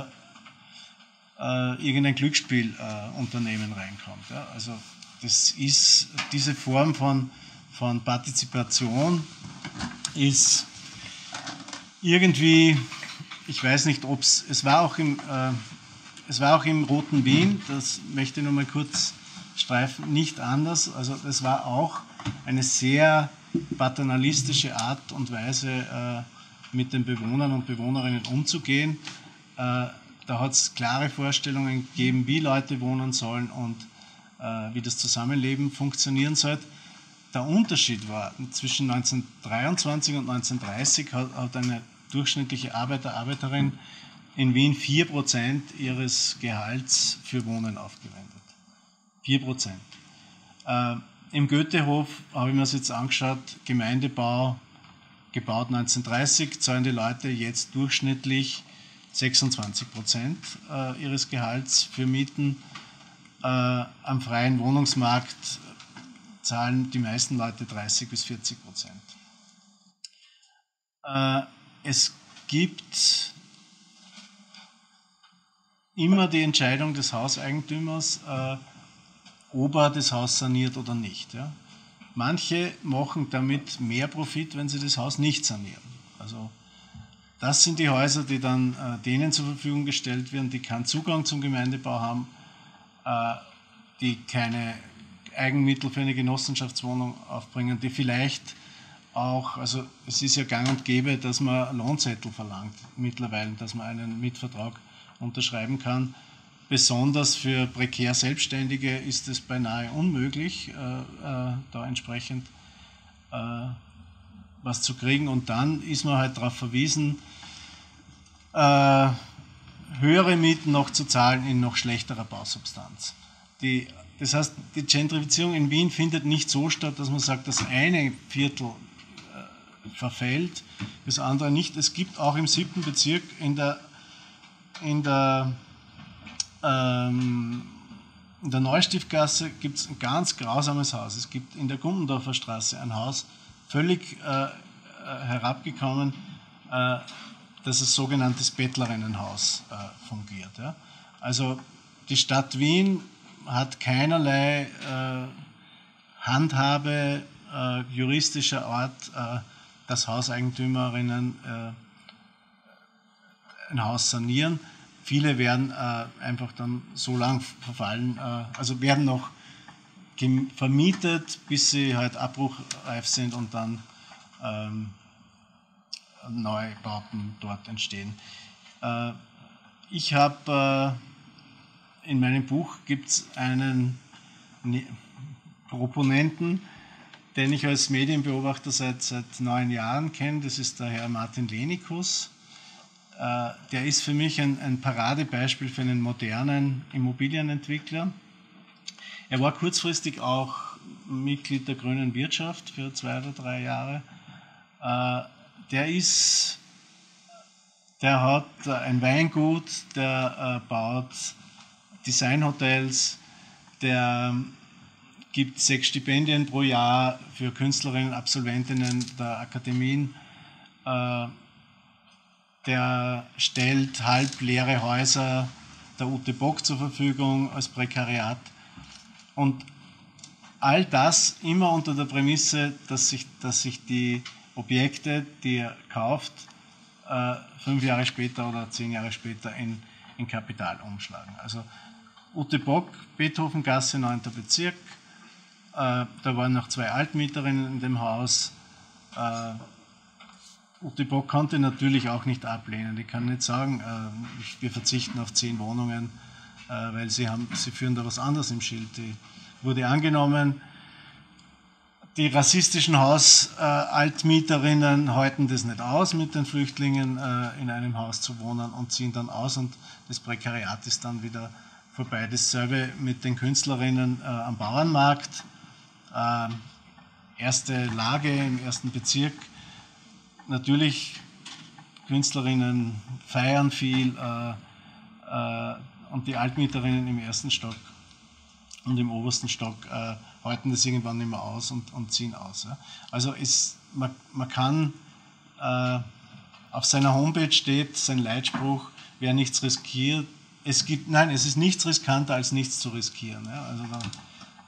äh, irgendein Glücksspielunternehmen äh, reinkommt. Ja? Also das ist diese Form von, von Partizipation ist irgendwie, ich weiß nicht, ob es, es war auch im, äh, es war auch im Roten Wien, das möchte ich nur mal kurz streifen, nicht anders. Also es war auch eine sehr paternalistische Art und Weise, äh, mit den Bewohnern und Bewohnerinnen umzugehen. Äh, da hat es klare Vorstellungen gegeben, wie Leute wohnen sollen und äh, wie das Zusammenleben funktionieren soll. Der Unterschied war, zwischen 1923 und 1930 hat, hat eine durchschnittliche Arbeiter, Arbeiterin in Wien 4% ihres Gehalts für Wohnen aufgewendet. 4%. Äh, Im Goethehof habe ich mir das jetzt angeschaut, Gemeindebau gebaut 1930, zahlen die Leute jetzt durchschnittlich 26 Prozent äh, ihres Gehalts für Mieten. Äh, am freien Wohnungsmarkt zahlen die meisten Leute 30 bis 40 Prozent. Äh, es gibt immer die Entscheidung des Hauseigentümers, äh, ob er das Haus saniert oder nicht. Ja. Manche machen damit mehr Profit, wenn sie das Haus nicht sanieren. Also das sind die Häuser, die dann äh, denen zur Verfügung gestellt werden, die keinen Zugang zum Gemeindebau haben, äh, die keine Eigenmittel für eine Genossenschaftswohnung aufbringen, die vielleicht auch, also es ist ja gang und gäbe, dass man Lohnzettel verlangt mittlerweile, dass man einen Mietvertrag unterschreiben kann. Besonders für prekär Selbstständige ist es beinahe unmöglich, äh, äh, da entsprechend äh, was zu kriegen. Und dann ist man halt darauf verwiesen, äh, höhere Mieten noch zu zahlen in noch schlechterer Bausubstanz. Die das heißt, die Gentrifizierung in Wien findet nicht so statt, dass man sagt, das eine Viertel verfällt, das andere nicht. Es gibt auch im siebten Bezirk in der, in der, ähm, in der Neustiftgasse gibt es ein ganz grausames Haus. Es gibt in der Gummendorfer Straße ein Haus, völlig äh, äh herabgekommen, äh, dass es sogenanntes Bettlerinnenhaus äh, fungiert. Ja? Also die Stadt Wien hat keinerlei äh, Handhabe äh, juristischer Art, äh, dass Hauseigentümerinnen äh, ein Haus sanieren. Viele werden äh, einfach dann so lang verfallen, äh, also werden noch vermietet, bis sie halt abbruchreif sind und dann ähm, Neubauten dort entstehen. ich habe in meinem Buch gibt es einen ne-, Proponenten, den ich als Medienbeobachter seit, seit neun Jahren kenne. Das ist der Herr Martin Lenikus. Äh, der ist für mich ein, ein Paradebeispiel für einen modernen Immobilienentwickler. Er war kurzfristig auch Mitglied der Grünen Wirtschaft für zwei oder drei Jahre. Äh, der ist, der hat ein Weingut, der äh, baut Designhotels, der gibt sechs Stipendien pro Jahr für Künstlerinnen, Absolventinnen der Akademien. Äh, der stellt halb leere Häuser der Ute Bock zur Verfügung als Prekariat. Und all das immer unter der Prämisse, dass sich, dass sich die Objekte, die er kauft, äh, fünf Jahre später oder zehn Jahre später in, in Kapital umschlagen. Also Ute Bock, Beethovengasse, 9. Bezirk. Äh, da waren noch zwei Altmieterinnen in dem Haus. Äh, Ute Bock konnte natürlich auch nicht ablehnen. Ich kann nicht sagen, äh, wir verzichten auf zehn Wohnungen, weil sie, haben, sie führen da was anderes im Schild. Die wurde angenommen. Die rassistischen Hausaltmieterinnen halten das nicht aus, mit den Flüchtlingen in einem Haus zu wohnen und ziehen dann aus und das Prekariat ist dann wieder vorbei. Dasselbe mit den Künstlerinnen am Bauernmarkt. Äh, erste Lage im ersten Bezirk. Natürlich, Künstlerinnen feiern viel äh, äh und die Altmieterinnen im ersten Stock und im obersten Stock äh, halten das irgendwann nicht mehr aus und, und ziehen aus. Ja. Also es, man, man kann, äh, auf seiner Homepage steht sein Leitspruch, wer nichts riskiert, es gibt, nein, es ist nichts riskanter, als nichts zu riskieren. Ja? Also da,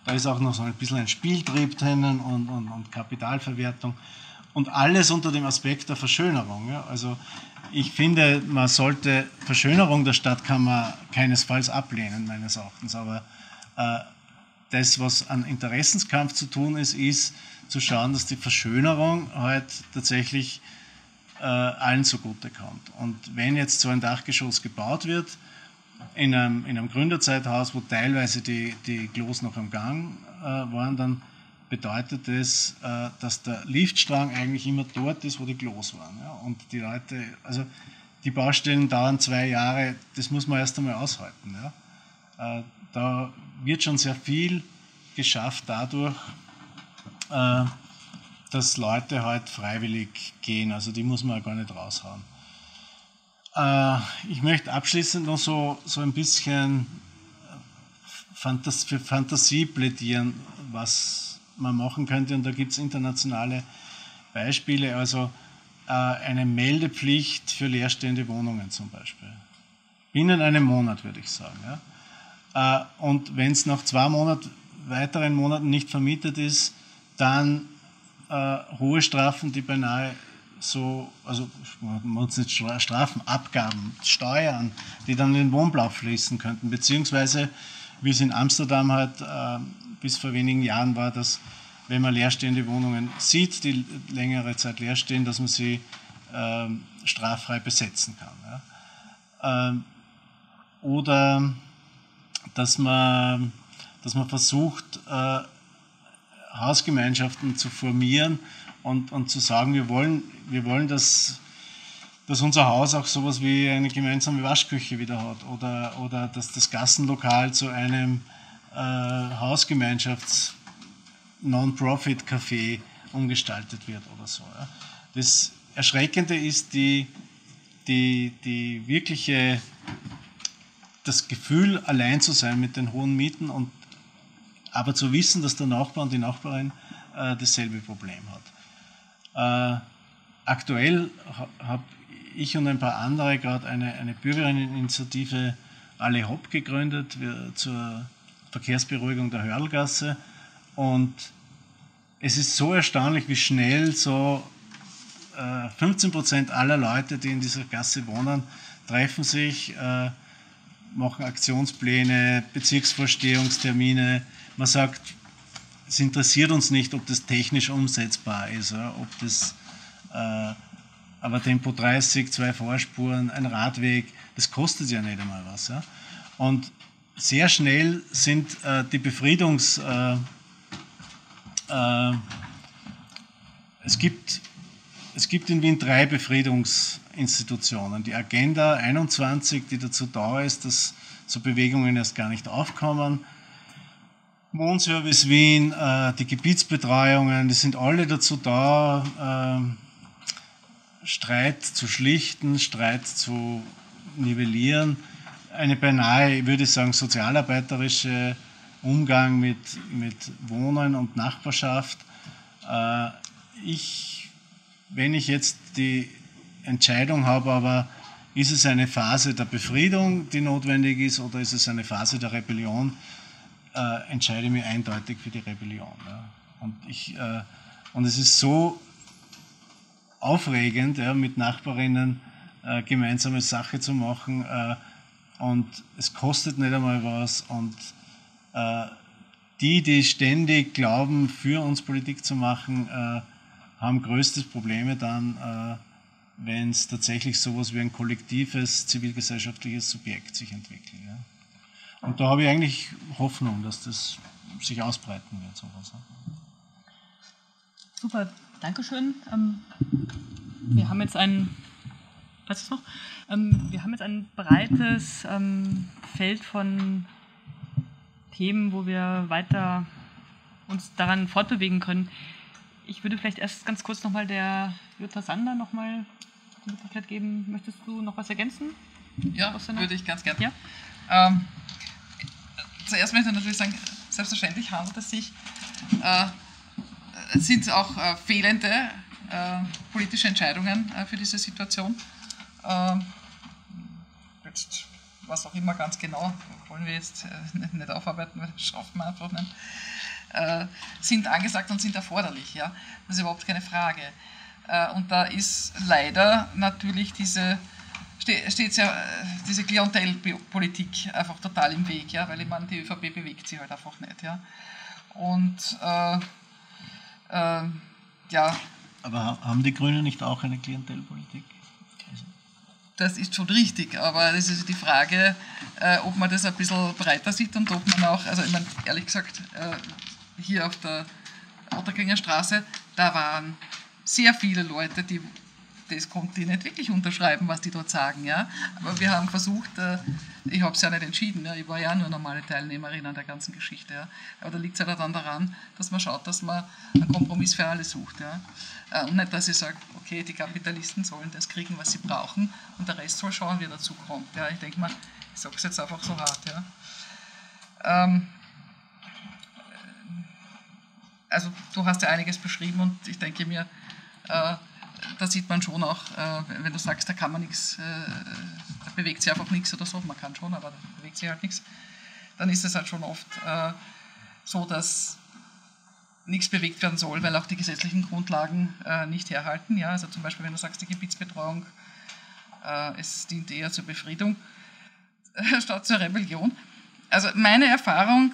da, ist auch noch so ein bisschen ein Spieltrieb drinnen und, und, und Kapitalverwertung und alles unter dem Aspekt der Verschönerung. Ja? Also ich finde, man sollte Verschönerung der Stadt kann man keinesfalls ablehnen, meines Erachtens. Aber äh, das, was an Interessenskampf zu tun ist, ist zu schauen, dass die Verschönerung halt tatsächlich äh, allen zugutekommt. Und wenn jetzt so ein Dachgeschoss gebaut wird, in einem, in einem Gründerzeithaus, wo teilweise die, die Klos noch am Gang äh, waren, dann bedeutet das, äh, dass der Liftstrang eigentlich immer dort ist, wo die Klos waren. Ja? Und die Leute, also die Baustellen dauern zwei Jahre, das muss man erst einmal aushalten. Ja? Äh, da wird schon sehr viel geschafft dadurch, äh, dass Leute halt freiwillig gehen. Also die muss man gar nicht raushauen. Äh, ich möchte abschließend noch so, so ein bisschen Fantas für Fantasie plädieren, was man machen könnte. Und da gibt es internationale Beispiele. Also äh, eine Meldepflicht für leerstehende Wohnungen zum Beispiel. Binnen einem Monat, würde ich sagen. Ja. Äh, und wenn es nach zwei Monaten, weiteren Monaten nicht vermietet ist, dann äh, hohe Strafen, die beinahe so, also man muss nicht Strafen, Abgaben, Steuern, die dann in den Wohnblau fließen könnten, beziehungsweise wie es in Amsterdam halt äh, bis vor wenigen Jahren war, dass wenn man leerstehende Wohnungen sieht, die längere Zeit leer stehen, dass man sie äh, straffrei besetzen kann. Ja. Ähm, oder dass man, dass man versucht, äh, Hausgemeinschaften zu formieren und, und zu sagen, wir wollen, wir wollen dass, dass unser Haus auch sowas wie eine gemeinsame Waschküche wieder hat oder, oder dass das Gassenlokal zu einem äh, Hausgemeinschafts- Non-Profit-Café umgestaltet wird oder so. Ja. Das Erschreckende ist die, die, die wirkliche, das Gefühl, allein zu sein mit den hohen Mieten und aber zu wissen, dass der Nachbar und die Nachbarin äh, dasselbe Problem hat. Äh, aktuell habe ich und ein paar andere gerade eine, eine Bürgerinneninitiative Alle Hopp gegründet wir, zur Verkehrsberuhigung der Hörlgasse. Und es ist so erstaunlich, wie schnell so äh, 15 Prozent aller Leute, die in dieser Gasse wohnen, treffen sich, äh, machen Aktionspläne, Bezirksvorstehungstermine, man sagt, es interessiert uns nicht, ob das technisch umsetzbar ist, ob das äh, aber Tempo 30, zwei Vorspuren, ein Radweg, das kostet ja nicht einmal was. Ja. Und sehr schnell sind äh, die Befriedungs... Äh, äh es, gibt, es gibt in Wien drei Befriedungsinstitutionen. Die Agenda 21, die dazu da ist, dass so Bewegungen erst gar nicht aufkommen Wohnservice Wien, äh, die Gebietsbetreuungen, die sind alle dazu da, äh, Streit zu schlichten, Streit zu nivellieren. Eine beinahe, ich würde sagen, sozialarbeiterische Umgang mit, mit Wohnen und Nachbarschaft. Äh, ich, wenn ich jetzt die Entscheidung habe, aber ist es eine Phase der Befriedung, die notwendig ist, oder ist es eine Phase der Rebellion, äh, entscheide mich eindeutig für die Rebellion. Ja. Und, ich, äh, und es ist so aufregend, ja, mit Nachbarinnen äh, gemeinsame Sache zu machen äh, und es kostet nicht einmal was und äh, die, die ständig glauben, für uns Politik zu machen, äh, haben größtes Probleme dann, wenn es tatsächlich sowas wie ein kollektives zivilgesellschaftliches Subjekt sich entwickelt. Ja. Und da habe ich eigentlich Hoffnung, dass das sich ausbreiten wird. Sowas. Super, Dankeschön. Ähm, wir haben jetzt ein, was noch? Ähm, wir haben jetzt ein breites ähm, Feld von Themen, wo wir weiter uns daran fortbewegen können. Ich würde vielleicht erst ganz kurz nochmal der Jutta Sander nochmal die Möglichkeit geben. Möchtest du noch was ergänzen? Ja, würde ich ganz gerne. Ja? Ähm, zuerst möchte ich natürlich sagen, selbstverständlich handelt es sich, äh, sind auch äh, fehlende äh, politische Entscheidungen äh, für diese Situation. Ähm, jetzt, was auch immer ganz genau, wollen wir jetzt äh, nicht aufarbeiten, weil das schaffen wir einfach nicht, äh, sind angesagt und sind erforderlich. Ja? Das ist überhaupt keine Frage. und da ist leider natürlich diese steht ja äh, diese Klientelpolitik einfach total im Weg, ja, weil ich meine, die ÖVP bewegt sich halt einfach nicht. Ja. Und äh, äh, ja. Aber haben die Grünen nicht auch eine Klientelpolitik? Das ist schon richtig, aber das ist die Frage, äh, ob man das ein bisschen breiter sieht und ob man auch, also ich meine, ehrlich gesagt, äh, hier auf der Otterkringer Straße, da waren sehr viele Leute, die das konnte ich nicht wirklich unterschreiben, was die dort sagen. Ja? Aber wir haben versucht, äh, ich habe es ja nicht entschieden, ja? ich war ja nur normale Teilnehmerin an der ganzen Geschichte. Ja? Aber da liegt es halt dann daran, dass man schaut, dass man einen Kompromiss für alle sucht. Ja? Äh, und nicht, dass ich sage, okay, die Kapitalisten sollen das kriegen, was sie brauchen und der Rest soll schauen, wie er dazu kommt. Ja? Ich denke mal, ich sage es jetzt einfach so hart. Ja? Ähm, also du hast ja einiges beschrieben und ich denke mir, äh, da sieht man schon auch, äh, wenn du sagst, da kann man nichts, äh, da bewegt sich einfach nichts oder so, man kann schon, aber da bewegt sich halt nichts, dann ist es halt schon oft äh, so, dass nichts bewegt werden soll, weil auch die gesetzlichen Grundlagen nicht herhalten. Ja? Also zum Beispiel, wenn du sagst, die Gebietsbetreuung, es dient eher zur Befriedung statt zur Rebellion. Also meine Erfahrung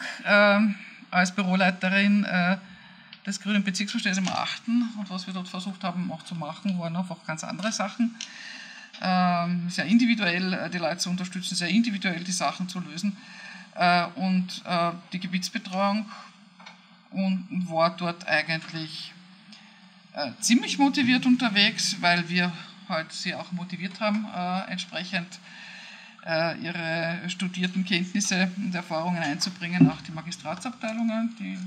als Büroleiterin des Grünen Bezirksvorstehers im 8. Und was wir dort versucht haben auch zu machen, waren einfach ganz andere Sachen. Ähm, sehr individuell äh, die Leute zu unterstützen, sehr individuell die Sachen zu lösen. Äh, und äh, die Gebietsbetreuung war dort eigentlich ziemlich motiviert unterwegs, weil wir halt sie auch motiviert haben, entsprechend ihre studierten Kenntnisse und Erfahrungen einzubringen, auch die Magistratsabteilungen, die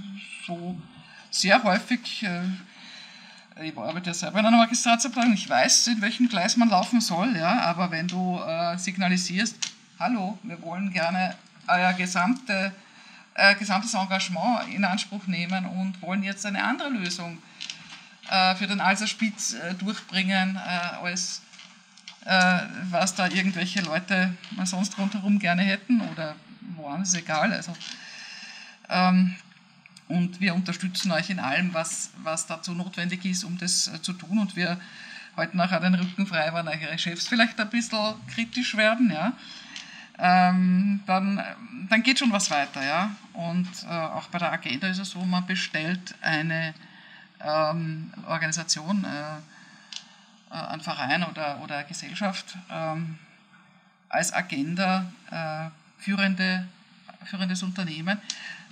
so sehr häufig, äh, ich arbeite ja selber in einer Magistratsabteilung, ich weiß, in welchem Gleis man laufen soll, ja, aber wenn du äh, signalisierst, hallo, wir wollen gerne euer gesamte, äh, gesamtes Engagement in Anspruch nehmen und wollen jetzt eine andere Lösung äh, für den Alserspitz äh, durchbringen, äh, als was da irgendwelche Leute sonst rundherum gerne hätten oder woanders, egal. Also, ähm, und wir unterstützen euch in allem, was, was dazu notwendig ist, um das äh, zu tun. Und wir halten nachher den Rücken frei, wenn eure Chefs vielleicht ein bisschen kritisch werden, ja. Ähm, dann, dann geht schon was weiter. Ja? Und äh, auch bei der Agenda ist es so, man bestellt eine ähm, Organisation, äh, äh einen Verein oder, oder Gesellschaft ähm, als Agenda äh, führende, führendes Unternehmen.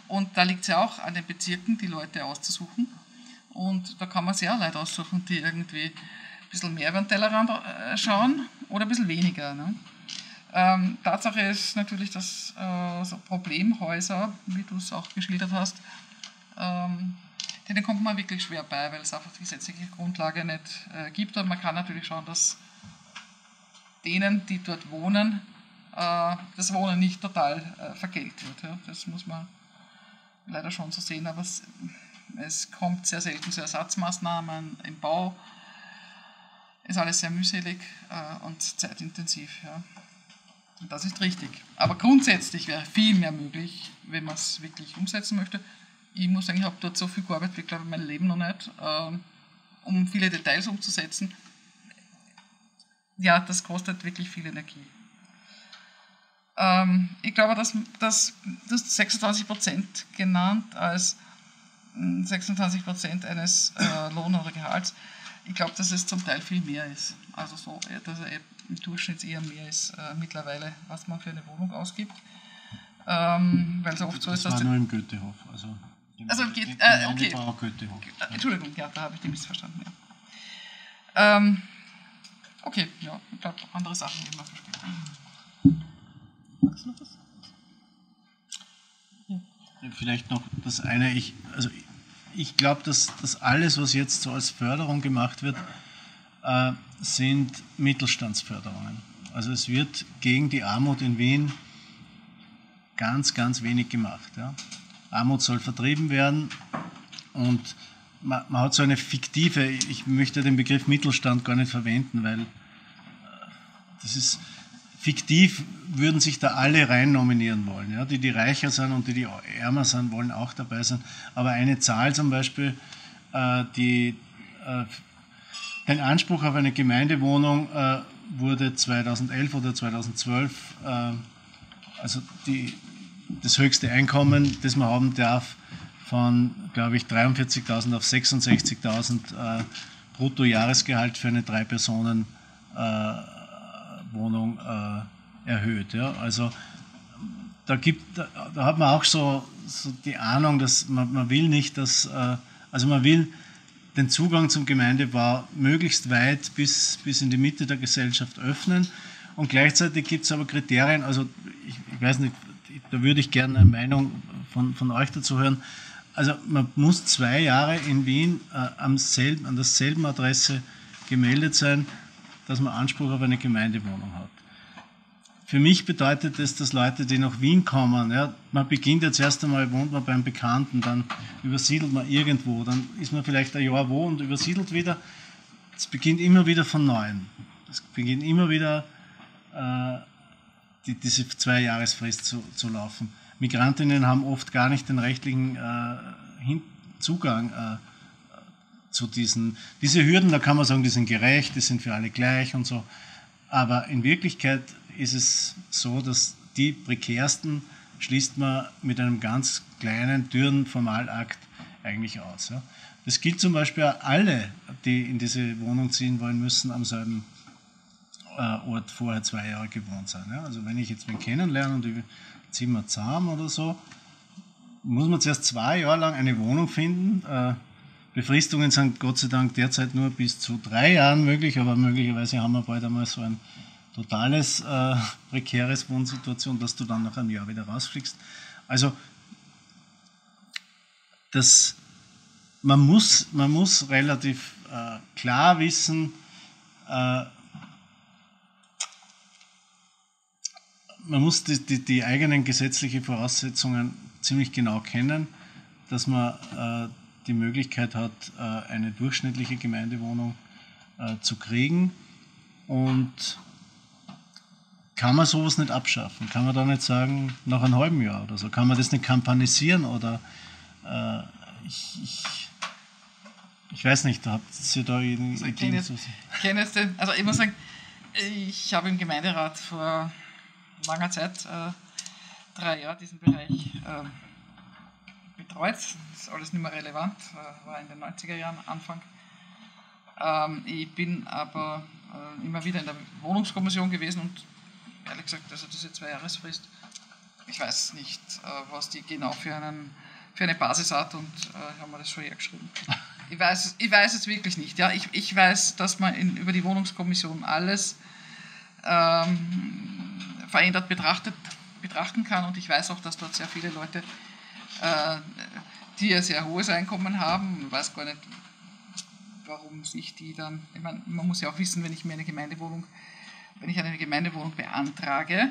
Und da liegt es ja auch an den Bezirken, die Leute auszusuchen. Und da kann man sehr Leute aussuchen, die irgendwie ein bisschen mehr über den Tellerrand äh, schauen oder ein bisschen weniger. Ne? Ähm, Tatsache ist natürlich, dass äh, so Problemhäuser, wie du es auch geschildert hast, ähm, denen kommt man wirklich schwer bei, weil es einfach die gesetzliche Grundlage nicht äh, gibt. Und man kann natürlich schauen, dass denen, die dort wohnen, äh, das Wohnen nicht total äh, vergelt wird. Ja? Das muss man leider schon zu sehen, aber es, es kommt sehr selten zu Ersatzmaßnahmen im Bau. Ist alles sehr mühselig äh, und zeitintensiv. Ja. Und das ist richtig. Aber grundsätzlich wäre viel mehr möglich, wenn man es wirklich umsetzen möchte. Ich muss sagen, ich habe dort so viel gearbeitet wie, glaube ich, mein Leben noch nicht, äh, um viele Details umzusetzen. Ja, das kostet wirklich viel Energie. Ähm, ich glaube, dass, dass du hast 26 Prozent genannt als 26 hm, Prozent eines äh, Lohn oder Gehalts. Ich glaube, dass es zum Teil viel mehr ist. Also so, dass er im Durchschnitt eher mehr ist äh, mittlerweile, was man für eine Wohnung ausgibt. Ähm, weil es oft so ist, dass. Das war nur im Goethehof. Also, also geht, äh, okay. Goethehof. Äh, Entschuldigung, ja, da habe ich die missverstanden. Ja. Ähm, okay, ja, ich glaube, andere Sachen wir für später. Vielleicht noch das eine, ich, also ich glaube, dass das alles, was jetzt so als Förderung gemacht wird, äh, sind Mittelstandsförderungen. Also es wird gegen die Armut in Wien ganz, ganz wenig gemacht. Ja. Armut soll vertrieben werden und man, man, hat so eine fiktive, ich möchte den Begriff Mittelstand gar nicht verwenden, weil äh, das ist, fiktiv würden sich da alle rein nominieren wollen. Ja? Die, die reicher sind und die, die ärmer sind, wollen auch dabei sein. Aber eine Zahl zum Beispiel, äh, die, äh, den Anspruch auf eine Gemeindewohnung äh, wurde 2011 oder 2012, äh, also die, das höchste Einkommen, das man haben darf, von, glaube ich, 43.000 auf 66.000 äh, Bruttojahresgehalt für eine Drei-Personen-Wohnung äh, erhöht. Ja? Also da, gibt, da, da, hat man auch so, so die Ahnung, dass man, man will nicht, dass, äh, also man will den Zugang zum Gemeindebau möglichst weit bis, bis in die Mitte der Gesellschaft öffnen. Und gleichzeitig gibt es aber Kriterien, also ich, ich, weiß nicht, da würde ich gerne eine Meinung von, von euch dazu hören. Also man muss zwei Jahre in Wien äh, am selben, an derselben Adresse gemeldet sein, dass man Anspruch auf eine Gemeindewohnung hat. Für mich bedeutet das, dass Leute, die nach Wien kommen, ja, man beginnt jetzt erst einmal, wohnt man beim Bekannten, dann übersiedelt man irgendwo, dann ist man vielleicht ein Jahr wo und übersiedelt wieder. Es beginnt immer wieder von Neuem. Es beginnt immer wieder äh, die, diese Zwei-Jahresfrist zu, zu laufen. Migrantinnen haben oft gar nicht den rechtlichen äh, Zugang äh, zu diesen. Diese Hürden, da kann man sagen, die sind gerecht, die sind für alle gleich und so. Aber in Wirklichkeit ist es so, dass die prekärsten schließt man mit einem ganz kleinen, dürren Formalakt eigentlich aus. Ja. Das gilt zum Beispiel alle, die in diese Wohnung ziehen wollen, müssen am selben äh, Ort vorher zwei Jahre gewohnt sein. Ja. Also wenn ich jetzt wen kennenlerne und ich ziehe mal zusammen oder so, muss man zuerst zwei Jahre lang eine Wohnung finden. Befristungen sind Gott sei Dank derzeit nur bis zu drei Jahren möglich, aber möglicherweise haben wir bald einmal so ein totales äh, prekäres Wohnsituation, dass du dann nach einem Jahr wieder rausfliegst. Also das, man, muss, man muss relativ äh, klar wissen, äh, man muss die, die, die, eigenen gesetzlichen Voraussetzungen ziemlich genau kennen, dass man äh, die Möglichkeit hat, äh, eine durchschnittliche Gemeindewohnung äh, zu kriegen und kann man sowas nicht abschaffen? Kann man da nicht sagen, nach einem halben Jahr oder so? Kann man das nicht kampanisieren oder äh, ich, ich, ich, weiß nicht, habt ihr da irgendwie also? Ich kenne es denn, also ich muss sagen, ich habe im Gemeinderat vor langer Zeit, äh, drei Jahre, diesen Bereich äh, betreut. Das ist alles nicht mehr relevant, äh, war in den 90er Jahren Anfang. Ähm, ich bin aber äh, immer wieder in der Wohnungskommission gewesen und ehrlich gesagt, also diese Zwei-Jahresfrist, ich weiß nicht, äh, was die genau für, einen, für eine Basis hat und äh, haben wir das schon hergeschrieben. Ich weiß, ich weiß es wirklich nicht. Ja. Ich, ich weiß, dass man in, über die Wohnungskommission alles ähm, verändert betrachtet, betrachten kann und ich weiß auch, dass dort sehr viele Leute, die ein sehr hohes Einkommen haben, ich weiß gar nicht, warum sich die dann, ich meine, man muss ja auch wissen, wenn ich mir eine Gemeindewohnung wenn ich eine Gemeindewohnung beantrage,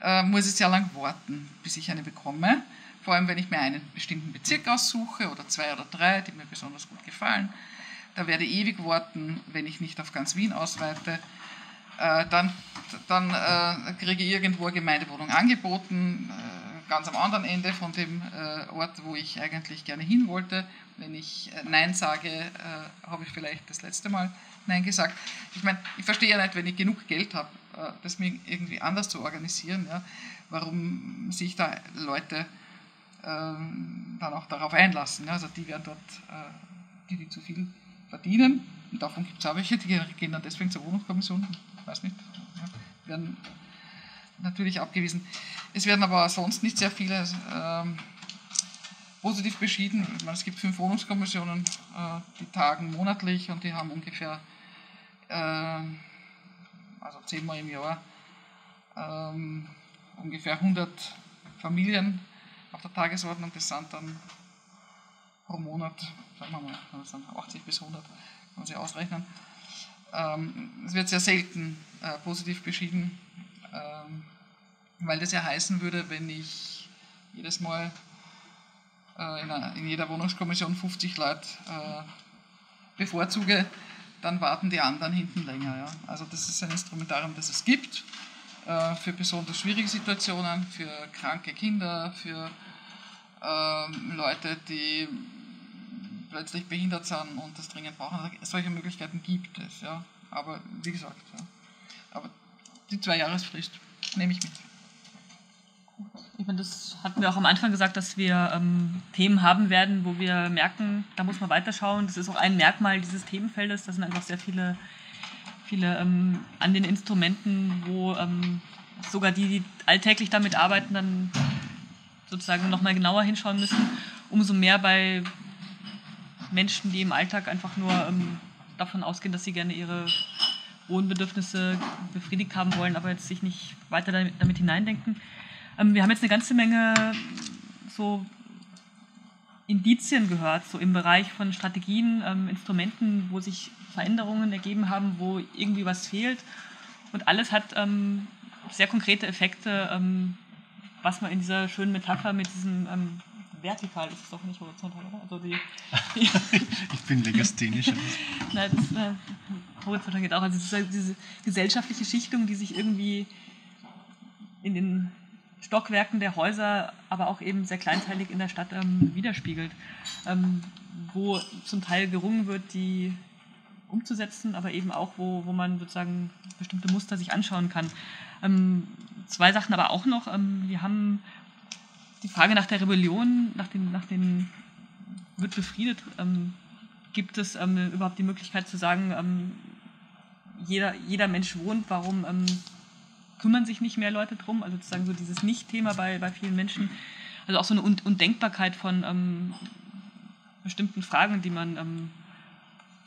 äh, muss ich sehr lang warten, bis ich eine bekomme. Vor allem, wenn ich mir einen bestimmten Bezirk aussuche oder zwei oder drei, die mir besonders gut gefallen. Da werde ich ewig warten, wenn ich nicht auf ganz Wien ausweite. Äh, dann dann äh, kriege ich irgendwo eine Gemeindewohnung angeboten, äh, ganz am anderen Ende von dem äh, Ort, wo ich eigentlich gerne hin wollte. Wenn ich äh, Nein sage, habe ich vielleicht das letzte Mal Nein gesagt. Ich meine, ich verstehe ja nicht, wenn ich genug Geld habe, äh, das mir irgendwie anders zu organisieren, ja, warum sich da Leute ähm, dann auch darauf einlassen. Ja. Also die werden dort, äh, die, die zu viel verdienen, und davon gibt es auch welche, die gehen dann deswegen zur Wohnungskommission, ich weiß nicht, ja, werden natürlich abgewiesen. Es werden aber sonst nicht sehr viele ähm, positiv beschieden. Meine, es gibt fünf Wohnungskommissionen, äh, die tagen monatlich und die haben ungefähr ähm, also zehnmal im Jahr, ähm, ungefähr 100 Familien auf der Tagesordnung. Das sind dann pro Monat, sagen wir mal, das sind 80 bis 100, kann man sich ausrechnen. Ähm, es wird sehr selten äh, positiv beschieden, ähm, weil das ja heißen würde, wenn ich jedes Mal äh, in, einer, in, jeder Wohnungskommission 50 Leute äh, bevorzuge, dann warten die anderen hinten länger. Ja. Also das ist ein Instrumentarium, das es gibt äh, für besonders schwierige Situationen, für kranke Kinder, für äh, Leute, die plötzlich behindert sind und das dringend brauchen. Also solche Möglichkeiten gibt es. Ja. Aber wie gesagt, ja. aber die zwei Jahresfrist nehme ich mit. Ich meine, das hatten wir auch am Anfang gesagt, dass wir ähm, Themen haben werden, wo wir merken, da muss man weiterschauen. Das ist auch ein Merkmal dieses Themenfeldes. Da sind einfach sehr viele, viele ähm, an den Instrumenten, wo ähm, sogar die, die alltäglich damit arbeiten, dann sozusagen nochmal genauer hinschauen müssen. Umso mehr bei Menschen, die im Alltag einfach nur ähm, davon ausgehen, dass sie gerne ihre hohen Bedürfnisse befriedigt haben wollen, aber jetzt sich nicht weiter damit hineindenken. Ähm, wir haben jetzt eine ganze Menge so Indizien gehört, so im Bereich von Strategien, ähm, Instrumenten, wo sich Veränderungen ergeben haben, wo irgendwie was fehlt. Und alles hat ähm, sehr konkrete Effekte, ähm, was man in dieser schönen Metapher mit diesem ähm, vertikal ist es doch nicht horizontal, oder? Also die, die ich bin legasthenisch. Nein, das äh, horizontal geht auch. Also diese gesellschaftliche Schichtung, die sich irgendwie in den Stockwerken der Häuser, aber auch eben sehr kleinteilig in der Stadt ähm, widerspiegelt, ähm, wo zum Teil gerungen wird, die umzusetzen, aber eben auch, wo, wo man sozusagen bestimmte Muster sich anschauen kann. Ähm, zwei Sachen aber auch noch. Ähm, wir haben die Frage nach der Rebellion, nach den, nach den wird befriedet. Ähm, gibt es ähm, überhaupt die Möglichkeit zu sagen, jeder, jeder Mensch wohnt, warum kümmern sich nicht mehr Leute drum. Also sozusagen so dieses Nicht-Thema bei, bei vielen Menschen. Also auch so eine Undenkbarkeit von ähm, bestimmten Fragen, die man ähm,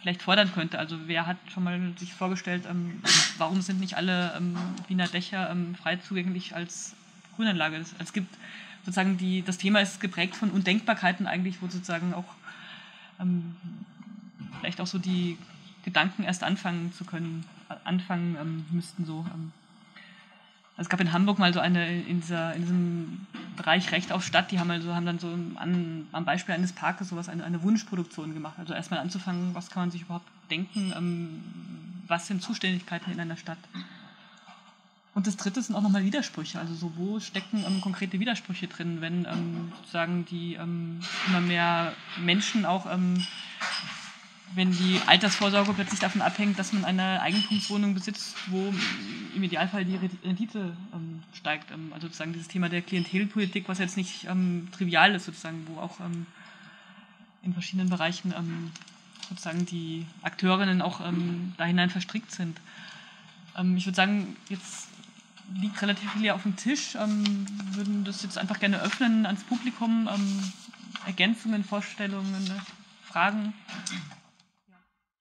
vielleicht fordern könnte. Also wer hat schon mal sich vorgestellt, ähm, warum sind nicht alle ähm, Wiener Dächer ähm, frei zugänglich als Grünanlage? Das, es gibt sozusagen die, das Thema ist geprägt von Undenkbarkeiten eigentlich, wo sozusagen auch ähm, vielleicht auch so die Gedanken erst anfangen zu können, anfangen müssten so. Es gab in Hamburg mal so eine, in, dieser, in diesem Bereich Recht auf Stadt, die haben, also, haben dann so an, am Beispiel eines Parkes sowas, eine, eine Wunschproduktion gemacht. Also erstmal anzufangen, was kann man sich überhaupt denken, ähm, was sind Zuständigkeiten in einer Stadt. Und das dritte sind auch nochmal Widersprüche. Also so, wo stecken ähm, konkrete Widersprüche drin, wenn ähm, sozusagen die ähm, immer mehr Menschen auch ähm, wenn die Altersvorsorge plötzlich davon abhängt, dass man eine Eigentumswohnung besitzt, wo im Idealfall die Rendite ähm, steigt. Ähm, also sozusagen dieses Thema der Klientelpolitik, was jetzt nicht ähm, trivial ist, sozusagen, wo auch ähm, in verschiedenen Bereichen ähm, sozusagen die Akteurinnen auch ähm, da hinein verstrickt sind. ich würde sagen, jetzt liegt relativ viel auf dem Tisch, würden das jetzt einfach gerne öffnen ans Publikum. Ergänzungen, Vorstellungen, Fragen.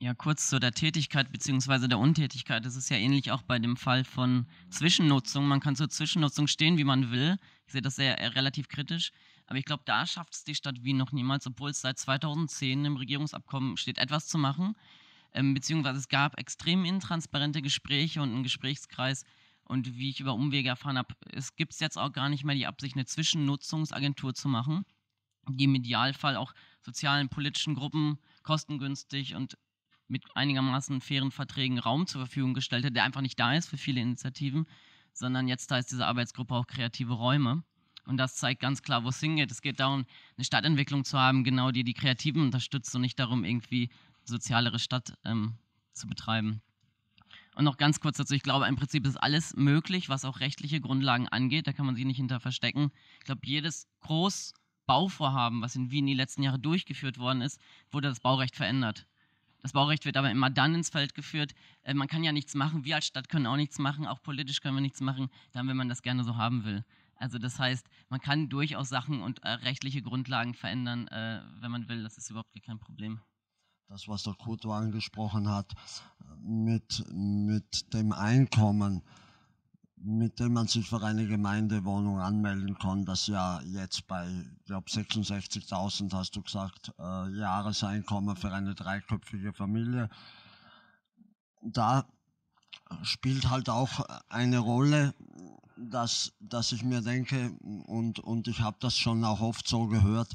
Ja, kurz zu der Tätigkeit bzw. der Untätigkeit. Das ist ja ähnlich auch bei dem Fall von Zwischennutzung. Man kann zur Zwischennutzung stehen, wie man will. Ich sehe das sehr äh, relativ kritisch. Aber ich glaube, da schafft es die Stadt Wien noch niemals, obwohl es seit 2010 im Regierungsabkommen steht, etwas zu machen. Ähm, beziehungsweise es gab extrem intransparente Gespräche und einen Gesprächskreis. Und wie ich über Umwege erfahren habe, es gibt jetzt auch gar nicht mehr die Absicht, eine Zwischennutzungsagentur zu machen, die im Idealfall auch sozialen, politischen Gruppen kostengünstig und mit einigermaßen fairen Verträgen Raum zur Verfügung gestellt hat, der einfach nicht da ist für viele Initiativen, sondern jetzt heißt diese Arbeitsgruppe auch kreative Räume. Und das zeigt ganz klar, wo es hingeht. Es geht darum, eine Stadtentwicklung zu haben, genau die die Kreativen unterstützt und nicht darum, irgendwie sozialere Stadt ähm, zu betreiben. Und noch ganz kurz dazu, ich glaube, im Prinzip ist alles möglich, was auch rechtliche Grundlagen angeht. Da kann man sich nicht hinter verstecken. Ich glaube, jedes Großbauvorhaben, was in Wien die letzten Jahre durchgeführt worden ist, wurde das Baurecht verändert. Das Baurecht wird aber immer dann ins Feld geführt. Äh, man kann ja nichts machen, wir als Stadt können auch nichts machen, auch politisch können wir nichts machen, dann, wenn man das gerne so haben will. Also das heißt, man kann durchaus Sachen und äh, rechtliche Grundlagen verändern, äh, wenn man will. Das ist überhaupt kein Problem. Das, was der Kurt angesprochen hat, mit, mit dem Einkommen, mit dem man sich für eine Gemeindewohnung anmelden kann, das ja jetzt bei, ich glaube 66.000 hast du gesagt, äh, Jahreseinkommen für eine dreiköpfige Familie. Da spielt halt auch eine Rolle, dass, dass ich mir denke, und, und ich habe das schon auch oft so gehört,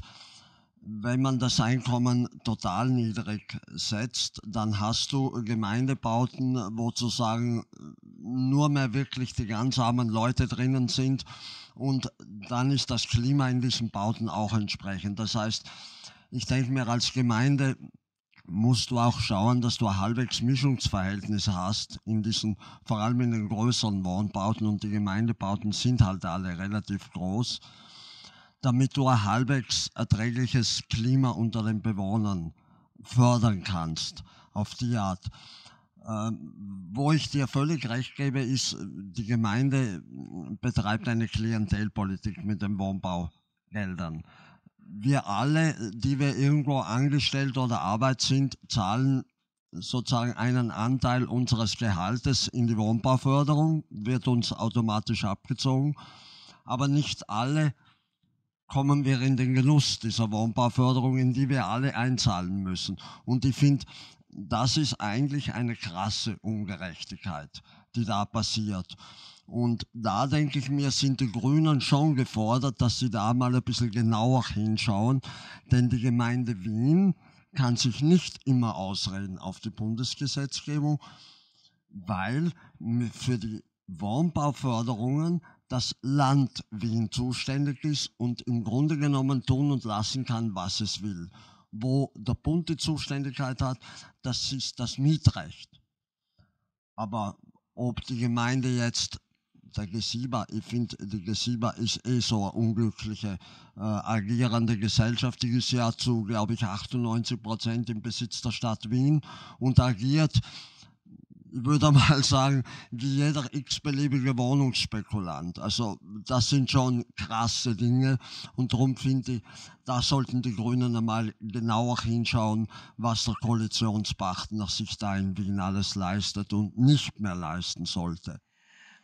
wenn man das Einkommen total niedrig setzt, dann hast du Gemeindebauten, wo sozusagen nur mehr wirklich die ganz armen Leute drinnen sind. Und dann ist das Klima in diesen Bauten auch entsprechend. Das heißt, ich denke mir als Gemeinde, musst du auch schauen, dass du halbwegs Mischungsverhältnis hast in diesen, vor allem in den größeren Wohnbauten. Und die Gemeindebauten sind halt alle relativ groß, damit du ein halbwegs erträgliches Klima unter den Bewohnern fördern kannst, auf die Art. Ähm, wo ich dir völlig recht gebe, ist, die Gemeinde betreibt eine Klientelpolitik mit den Wohnbaugeldern wir alle, die wir irgendwo angestellt oder Arbeit sind, zahlen sozusagen einen Anteil unseres Gehaltes in die Wohnbauförderung, wird uns automatisch abgezogen. Aber nicht alle kommen wir in den Genuss dieser Wohnbauförderung, in die wir alle einzahlen müssen. Und ich finde, das ist eigentlich eine krasse Ungerechtigkeit, die da passiert. Und da denke ich mir, sind die Grünen schon gefordert, dass sie da mal ein bisschen genauer hinschauen, denn die Gemeinde Wien kann sich nicht immer ausreden auf die Bundesgesetzgebung, weil für die Wohnbauförderungen das Land Wien zuständig ist und im Grunde genommen tun und lassen kann, was es will. Wo der Bund die Zuständigkeit hat, das ist das Mietrecht. Aber ob die Gemeinde jetzt der Gesieber, ich finde, die Gesieber ist eh so eine unglückliche äh, agierende Gesellschaft. Die ist ja zu, glaube ich, 98 Prozent im Besitz der Stadt Wien und agiert, ich würde mal sagen, wie jeder x-beliebige Wohnungsspekulant. Also das sind schon krasse Dinge und darum finde ich, da sollten die Grünen einmal genauer hinschauen, was der Koalitionspartner sich da in Wien alles leistet und nicht mehr leisten sollte.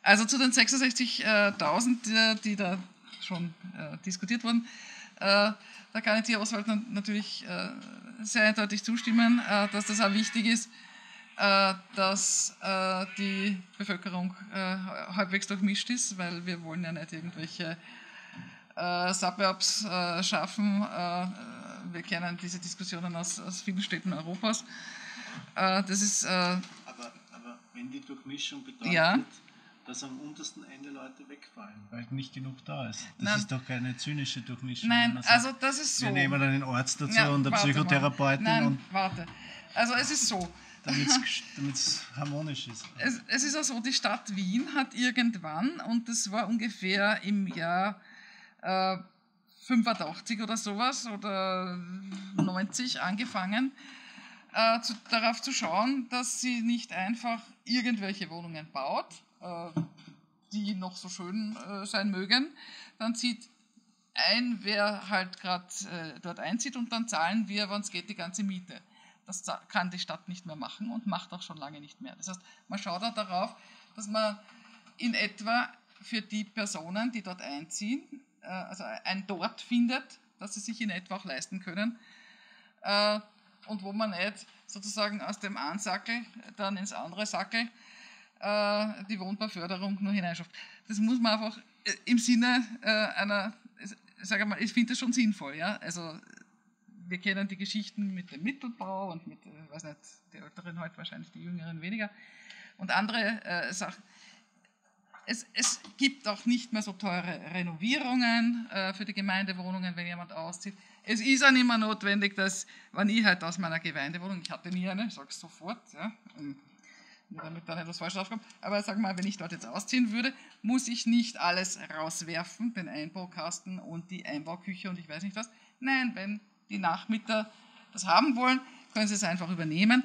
Also zu den 66.000, die da schon äh, diskutiert wurden, äh, da kann ich dir, Oswald, natürlich äh, sehr eindeutig zustimmen, äh, dass das auch wichtig ist, äh, dass äh, die Bevölkerung halbwegs durchmischt ist, weil wir wollen ja nicht irgendwelche Suburbs schaffen. wir kennen diese Diskussionen aus, aus vielen Städten Europas. das ist, aber, aber wenn die Durchmischung bedeutet, ja, dass am untersten Ende Leute wegfallen, weil nicht genug da ist. Das Nein. ist doch keine zynische Durchmischung. Nein, also das ist so. Wir nehmen einen Arzt dazu ja, und eine Psychotherapeutin. Nein, und warte. Also es ist so. Damit es harmonisch ist. Es, es ist auch so, die Stadt Wien hat irgendwann, und das war ungefähr im Jahr äh, 85 oder sowas oder 90 angefangen, äh, zu, darauf zu schauen, dass sie nicht einfach irgendwelche Wohnungen baut, äh, die noch so schön äh, sein mögen. Dann zieht ein, wer halt gerade äh, dort einzieht und dann zahlen wir, wann es geht, die ganze Miete. Das kann die Stadt nicht mehr machen und macht auch schon lange nicht mehr. Das heißt, man schaut auch darauf, dass man in etwa für die Personen, die dort einziehen, also ein Dort findet, dass sie sich in etwa auch leisten können und wo man nicht sozusagen aus dem einen Sackel dann ins andere Sackel äh, die Wohnbauförderung nur hineinschafft. Das muss man einfach äh, im Sinne äh, einer, sage mal, ich finde das schon sinnvoll. Ja? Also wir kennen die Geschichten mit dem Mittelbau und mit, äh, weiß nicht, die Älteren heute wahrscheinlich, die Jüngeren weniger und andere äh, Sachen. Es, es, gibt auch nicht mehr so teure Renovierungen äh, für die Gemeindewohnungen, wenn jemand auszieht. Es ist auch nicht mehr notwendig, dass, wenn ich halt aus meiner Gemeindewohnung, ich hatte nie eine, ich sage es sofort, ja, nur damit da nicht was falsch draufkommt. Aber sag mal, wenn ich dort jetzt ausziehen würde, muss ich nicht alles rauswerfen, den Einbaukasten und die Einbauküche und ich weiß nicht was. Nein, wenn die Nachmieter das haben wollen, können sie es einfach übernehmen.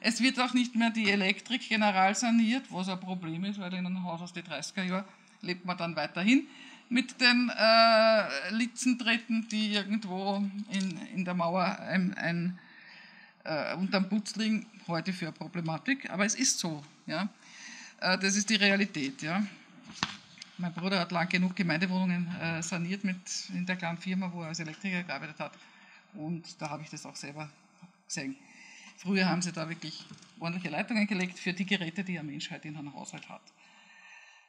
Es wird auch nicht mehr die Elektrik general saniert, was ein Problem ist, weil in einem Haus aus den 30er Jahren lebt man dann weiterhin mit den äh, Litzentreten, die irgendwo in, in der Mauer ein, ein äh, unterm Putz liegen, heute für eine Problematik, aber es ist so. Ja? Äh, das ist die Realität. Ja? Mein Bruder hat lang genug Gemeindewohnungen äh, saniert mit, in der kleinen Firma, wo er als Elektriker gearbeitet hat. Und da habe ich das auch selber gesehen. Früher haben sie da wirklich ordentliche Leitungen gelegt für die Geräte, die eine Menschheit in einem Haushalt hat.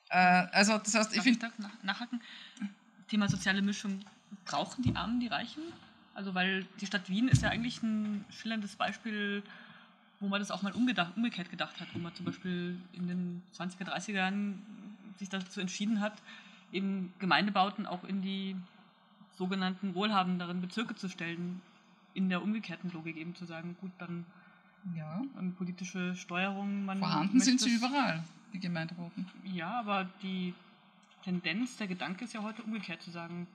Äh, also das heißt, ich finde... Nachhaken? Thema soziale Mischung. Brauchen die Armen die Reichen? Also weil die Stadt Wien ist ja eigentlich ein schillerndes Beispiel, wo man das auch mal umgedacht, umgekehrt gedacht hat, wo man zum Beispiel in den 20er, 30er Jahren sich dazu entschieden hat, eben Gemeindebauten auch in die sogenannten wohlhabenderen Bezirke zu stellen, in der umgekehrten Logik eben zu sagen, gut, dann Ja. ähm, politische Steuerung. Man Vorhanden sind sie überall, die Gemeindewochen. Ja, aber die Tendenz, der Gedanke ist ja heute umgekehrt zu sagen,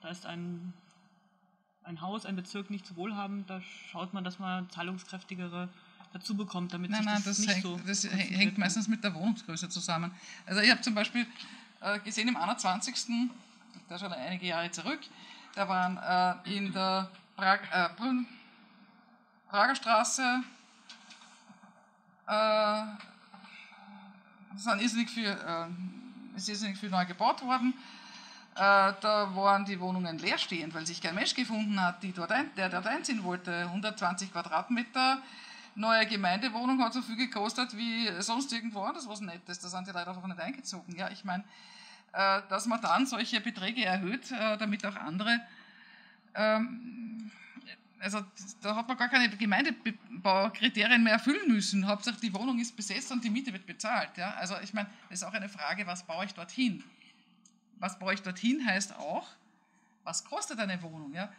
da ist ein, ein Haus, ein Bezirk nicht so wohlhabend, da schaut man, dass man zahlungskräftigere dazu bekommt, damit Nein, sich nein, das, das, nicht hängt, so das hängt meistens mit der Wohnungsgröße zusammen. Also ich habe zum Beispiel äh, gesehen im 21. da schon einige Jahre zurück, da waren äh, in der Prag, äh, Brünn, Prager Straße äh, sind irrsinnig viel, äh, ist irrsinnig viel neu gebaut worden. Äh, da waren die Wohnungen leerstehend, weil sich kein Mensch gefunden hat, dort ein, der dort einziehen wollte. 120 Quadratmeter, neue Gemeindewohnung hat so viel gekostet wie sonst irgendwo anders was Nettes. Da sind die Leute einfach nicht eingezogen. Ja, ich meine, dass man dann solche Beträge erhöht, äh, damit auch andere ähm, also da hat man gar keine Gemeindebaukriterien mehr erfüllen müssen. Hauptsache die Wohnung ist besetzt und die Miete wird bezahlt. Ja? Also ich meine, das ist auch eine Frage, was baue ich dorthin? Was baue ich dorthin heißt auch, was kostet eine Wohnung? Ja?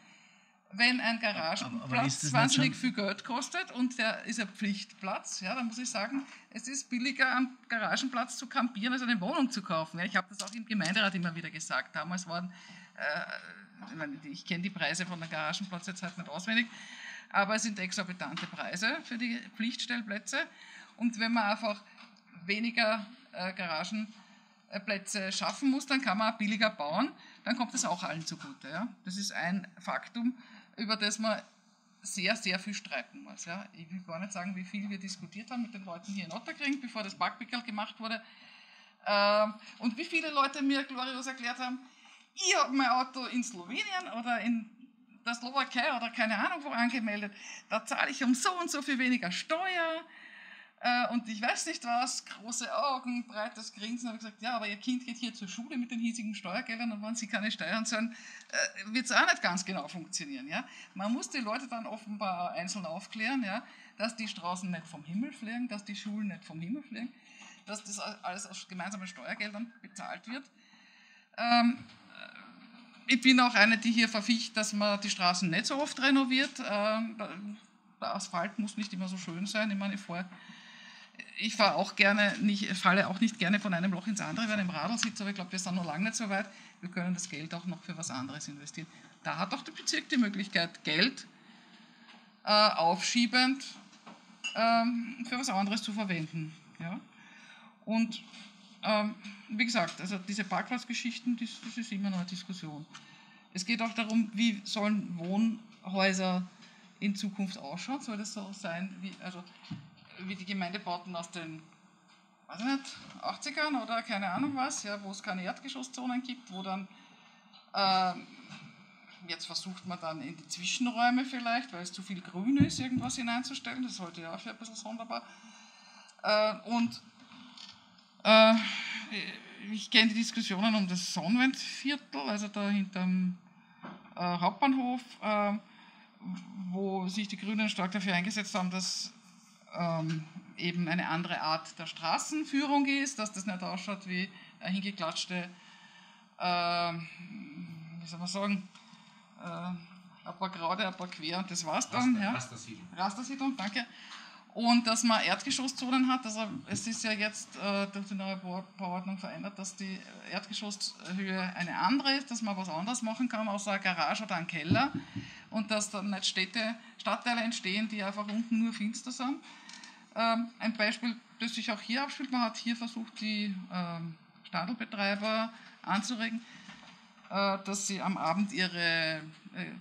Wenn ein Garagenplatz wahnsinnig viel Geld kostet und der ist ein Pflichtplatz, ja, dann muss ich sagen, es ist billiger am Garagenplatz zu kampieren, als eine Wohnung zu kaufen. Ja? Ich habe das auch im Gemeinderat immer wieder gesagt. Damals waren äh, ich, kenne die Preise von der Garagenplatz jetzt halt nicht auswendig, aber es sind exorbitante Preise für die Pflichtstellplätze. Und wenn man einfach weniger äh, Garagenplätze schaffen muss, dann kann man auch billiger bauen, dann kommt das auch allen zugute. Ja? Das ist ein Faktum, über das man sehr, sehr viel streiten muss. Ja? Ich will gar nicht sagen, wie viel wir diskutiert haben mit den Leuten hier in Otterkring, bevor das Backpickel gemacht wurde. Ähm, und wie viele Leute mir glorios erklärt haben, ich habe mein Auto in Slowenien oder in der Slowakei oder keine Ahnung wo angemeldet, da zahle ich um so und so viel weniger Steuer äh, und ich weiß nicht was, große Augen, breites Grinsen. habe ich gesagt, ja, aber Ihr Kind geht hier zur Schule mit den hiesigen Steuergeldern und wenn Sie keine Steuern zahlen, äh, wird es auch nicht ganz genau funktionieren. Ja? Man muss die Leute dann offenbar einzeln aufklären, ja? dass die Straßen nicht vom Himmel fliegen, dass die Schulen nicht vom Himmel fliegen, dass das alles aus gemeinsamen Steuergeldern bezahlt wird. Ähm, ich bin auch eine, die hier verficht, dass man die Straßen nicht so oft renoviert. Ähm, Der Asphalt muss nicht immer so schön sein. Ich meine, ich fahre ich fahre auch gerne nicht, falle auch nicht gerne von einem Loch ins andere, wenn ich im Radl sitze, aber ich glaube, wir sind noch lange nicht so weit. Wir können das Geld auch noch für was anderes investieren. Da hat auch der Bezirk die Möglichkeit, Geld äh, aufschiebend ähm, für was anderes zu verwenden. Ja? Und ähm, wie gesagt, also diese Parkplatzgeschichten, das, das ist immer noch eine Diskussion. Es geht auch darum, wie sollen Wohnhäuser in Zukunft ausschauen? Soll das so sein, wie, also, wie die Gemeindebauten aus den weiß ich nicht, 80ern oder keine Ahnung was, ja, wo es keine Erdgeschosszonen gibt, wo dann ähm, jetzt versucht man dann in die Zwischenräume vielleicht, weil es zu viel Grün ist, irgendwas hineinzustellen. Das sollte ja auch für ein bisschen sonderbar. Äh, und äh, ich kenne die Diskussionen um das Sonnenwendviertel, also da hinterm äh, Hauptbahnhof, äh, wo sich die Grünen stark dafür eingesetzt haben, dass ähm, eben eine andere Art der Straßenführung ist, dass das nicht ausschaut wie eine hingeklatschte, äh, wie soll man sagen, äh, ein paar gerade, ein paar quer und das war's dann. Raster, ja. Rastersiedlung. Rastersiedlung, danke. Und dass man Erdgeschosszonen hat, also es ist ja jetzt äh, durch die neue Bau- Bauordnung verändert, dass die Erdgeschosshöhe eine andere ist, dass man was anderes machen kann, außer eine Garage oder einen Keller und dass dann nicht Städte, Stadtteile entstehen, die einfach unten nur finster sind. Ähm, ein Beispiel, das sich auch hier abspielt, man hat hier versucht, die ähm, Standelbetreiber anzuregen, äh, dass sie am Abend ihre äh,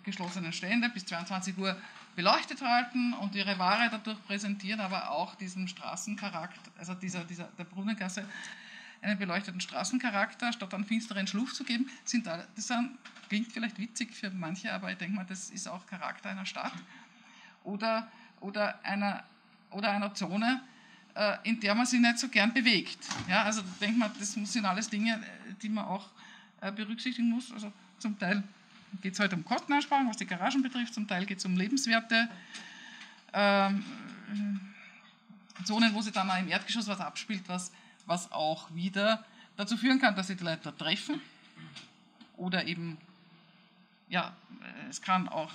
geschlossenen Stände bis 22 Uhr beleuchtet halten und ihre Ware dadurch präsentieren, aber auch diesen Straßencharakter, also dieser, dieser, der Brunnengasse, einen beleuchteten Straßencharakter, statt einen finsteren Schluff zu geben, sind da, das sind, klingt vielleicht witzig für manche, aber ich denke mal, das ist auch Charakter einer Stadt oder, oder, einer, oder einer Zone, äh, in der man sich nicht so gern bewegt. Ja, also denkt man, das sind alles Dinge, äh, die man auch äh, berücksichtigen muss. Also zum Teil geht es heute um Kosteneinsparung, was die Garagen betrifft, zum Teil geht es um Lebenswerte. Ähm, Zonen, wo sich dann auch im Erdgeschoss was abspielt, was, was auch wieder dazu führen kann, dass sich die Leute treffen. Oder eben, ja, es kann auch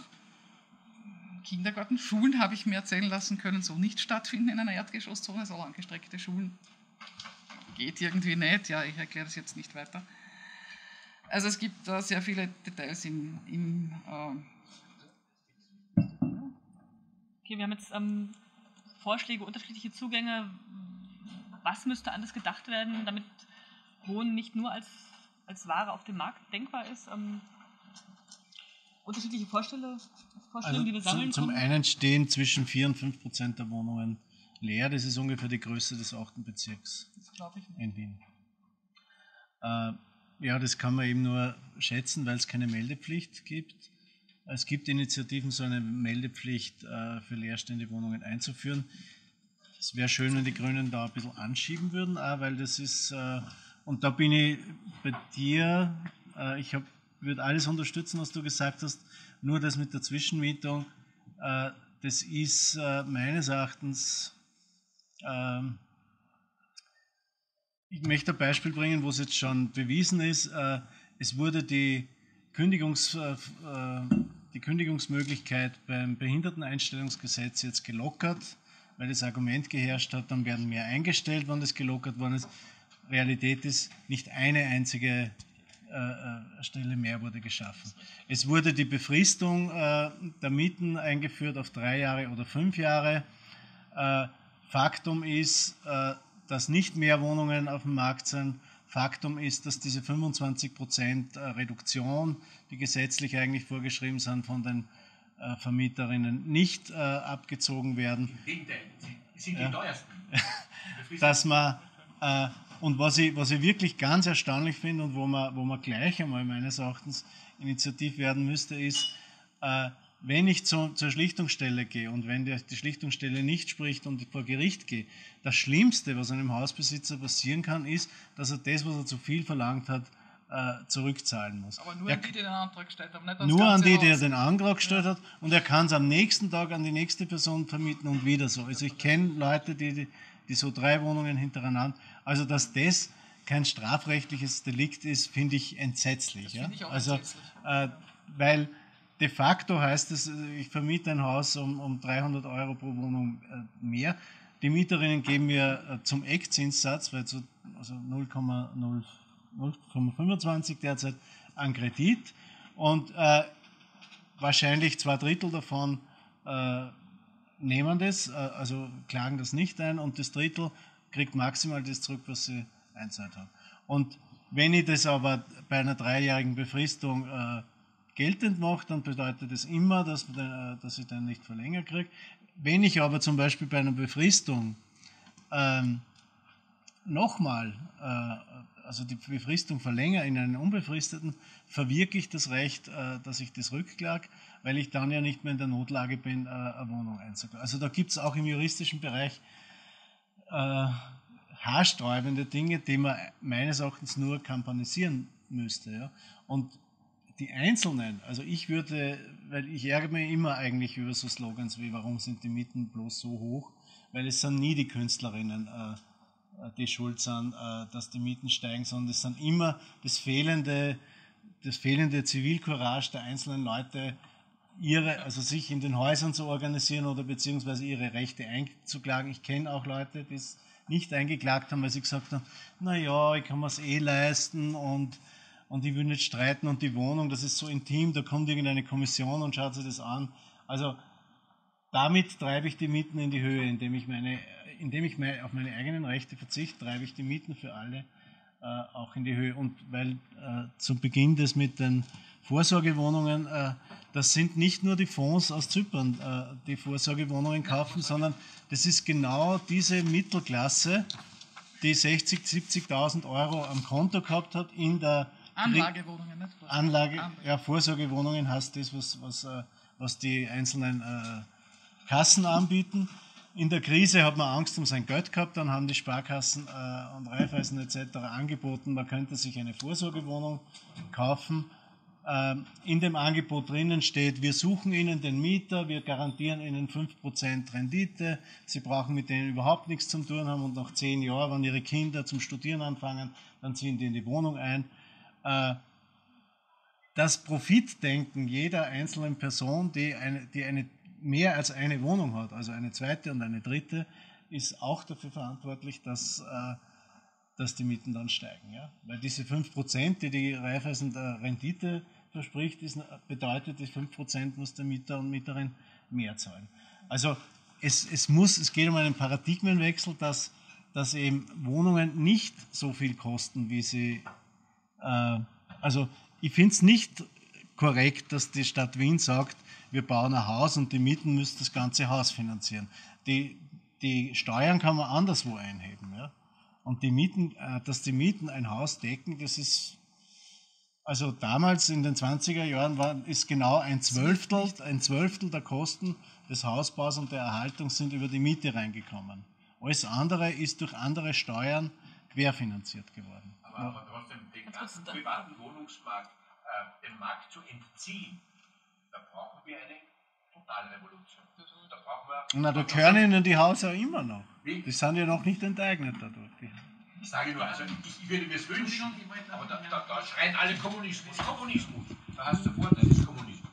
Kindergarten, Schulen habe ich mir erzählen lassen können, so nicht stattfinden in einer Erdgeschosszone, so langgestreckte Schulen geht irgendwie nicht. Ja, ich erkläre das jetzt nicht weiter. Also es gibt da sehr viele Details im, im äh Okay, wir haben jetzt ähm, Vorschläge, unterschiedliche Zugänge. Was müsste anders gedacht werden, damit Wohnen nicht nur als, als Ware auf dem Markt denkbar ist? Ähm, unterschiedliche Vorstellungen, also die wir sammeln Zum, zum einen stehen zwischen 4 und 5 Prozent der Wohnungen leer. Das ist ungefähr die Größe des 8. Bezirks Das glaube ich nicht. in Wien. Äh, ja, das kann man eben nur schätzen, weil es keine Meldepflicht gibt. Es gibt Initiativen, so eine Meldepflicht äh, für leerstehende Wohnungen einzuführen. Es wäre schön, wenn die Grünen da ein bisschen anschieben würden, auch, weil das ist, äh, und da bin ich bei dir, äh, ich würde alles unterstützen, was du gesagt hast, nur das mit der Zwischenmietung, äh, das ist äh, meines Erachtens, ähm, ich möchte ein Beispiel bringen, wo es jetzt schon bewiesen ist. Äh, es wurde die, Kündigungs, äh, die Kündigungsmöglichkeit beim Behinderteneinstellungsgesetz jetzt gelockert, weil das Argument geherrscht hat, dann werden mehr eingestellt, wenn das gelockert worden ist. Realität ist, nicht eine einzige äh, Stelle mehr wurde geschaffen. Es wurde die Befristung der Mieten eingeführt auf drei Jahre oder fünf Jahre. Faktum ist, dass nicht mehr Wohnungen auf dem Markt sind. Faktum ist, dass diese 25% Reduktion, die gesetzlich eigentlich vorgeschrieben sind von den Vermieterinnen, nicht abgezogen werden. Im Gegenteil, sie sind die teuersten. dass man, äh, und was ich, was ich wirklich ganz erstaunlich finde und wo man, wo man gleich einmal meines Erachtens initiativ werden müsste, ist, äh, wenn ich zu, zur Schlichtungsstelle gehe und wenn die, die Schlichtungsstelle nicht spricht und ich vor Gericht gehe, das Schlimmste, was einem Hausbesitzer passieren kann, ist, dass er das, was er zu viel verlangt hat, äh, zurückzahlen muss. Aber nur er, an die, die den Antrag gestellt haben, nicht Nur an die, die er den Antrag gestellt ja. hat und er kann es am nächsten Tag an die nächste Person vermieten und wieder so. Also ich kenne Leute, die, die, die so drei Wohnungen hintereinander, also dass das kein strafrechtliches Delikt ist, finde ich entsetzlich. Das ja? find ich auch also, entsetzlich. Äh, weil de facto heißt es, ich vermiete ein Haus um, um 300 Euro pro Wohnung äh, mehr. Die Mieterinnen geben mir äh, zum Eckzinssatz, weil so, also 0,25 derzeit an Kredit und äh, wahrscheinlich zwei Drittel davon äh, nehmen das, äh, also klagen das nicht ein und das Drittel kriegt maximal das zurück, was sie einzahlt hat. Und wenn ich das aber bei einer dreijährigen Befristung äh, geltend mache, dann bedeutet das immer, dass, dass ich dann nicht verlängert kriege. Wenn ich aber zum Beispiel bei einer Befristung ähm, nochmal, äh, also die Befristung verlängere in einen unbefristeten, verwirke ich das Recht, äh, dass ich das rückklag, weil ich dann ja nicht mehr in der Notlage bin, äh, eine Wohnung einzuklagen. Also da gibt es auch im juristischen Bereich äh, haarsträubende Dinge, die man meines Erachtens nur kampanisieren müsste. Ja? Und die Einzelnen, also ich würde, weil ich ärgere mich immer eigentlich über so Slogans wie, warum sind die Mieten bloß so hoch, weil es sind nie die Künstlerinnen, äh, die schuld sind, äh, dass die Mieten steigen, sondern es sind immer das fehlende, das fehlende Zivilcourage der einzelnen Leute, ihre, also sich in den Häusern zu organisieren oder beziehungsweise ihre Rechte einzuklagen. Ich kenne auch Leute, die es nicht eingeklagt haben, weil sie gesagt haben, na ja, ich kann mir es eh leisten und und ich will nicht streiten und die Wohnung, das ist so intim, da kommt irgendeine Kommission und schaut sich das an. Also damit treibe ich die Mieten in die Höhe, indem ich, meine, indem ich auf meine eigenen Rechte verzichte, treibe ich die Mieten für alle äh, auch in die Höhe. Und weil äh, zu Beginn das mit den Vorsorgewohnungen, äh, das sind nicht nur die Fonds aus Zypern, äh, die Vorsorgewohnungen kaufen, sondern das ist genau diese Mittelklasse, die 60.000, 70.000 Euro am Konto gehabt hat in der Anlagewohnungen, nicht? Vorsorge. Anlage, ja, Vorsorgewohnungen heißt das, was, was, äh, was die einzelnen äh, Kassen anbieten. In der Krise hat man Angst um sein Geld gehabt, dann haben die Sparkassen äh, und Raiffeisen etc. angeboten, man könnte sich eine Vorsorgewohnung kaufen. Ähm, in dem Angebot drinnen steht, wir suchen Ihnen den Mieter, wir garantieren Ihnen 5% Rendite, Sie brauchen mit denen überhaupt nichts zu tun haben und nach zehn Jahren, wenn Ihre Kinder zum Studieren anfangen, dann ziehen die in die Wohnung ein. Äh, das Profitdenken jeder einzelnen Person, die eine, die eine mehr als eine Wohnung hat, also eine zweite und eine dritte, ist auch dafür verantwortlich, dass, äh, dass die Mieten dann steigen. Ja? Weil diese 5%, die die Raiffeisen der Rendite verspricht, ist, bedeutet, die 5% muss der Mieter und Mieterin mehr zahlen. Also es, es, muss, es geht um einen Paradigmenwechsel, dass, dass eben Wohnungen nicht so viel kosten, wie sie. Äh, also ich finde es nicht korrekt, dass die Stadt Wien sagt, wir bauen ein Haus und die Mieten müssen das ganze Haus finanzieren. Die, die Steuern kann man anderswo einheben. Ja? Und die Mieten, äh, dass die Mieten ein Haus decken, das ist also damals in den 20er Jahren war, ist genau ein Zwölftel, ein Zwölftel der Kosten des Hausbaus und der Erhaltung sind über die Miete reingekommen. Alles andere ist durch andere Steuern querfinanziert geworden. Aber, aber trotzdem, den ganzen privaten Wohnungsmarkt, äh, den Markt zu entziehen, da brauchen wir eine Totalrevolution. Da brauchen wir. Na, da gehören ihnen die Häuser immer noch. Wie? Die sind ja noch nicht enteignet dadurch. Ich sage nur, also ich, ich würde mir es wünschen, aber da, da, da, schreien alle Kommunismus, Kommunismus. Da hast du sofort, das ist Kommunismus.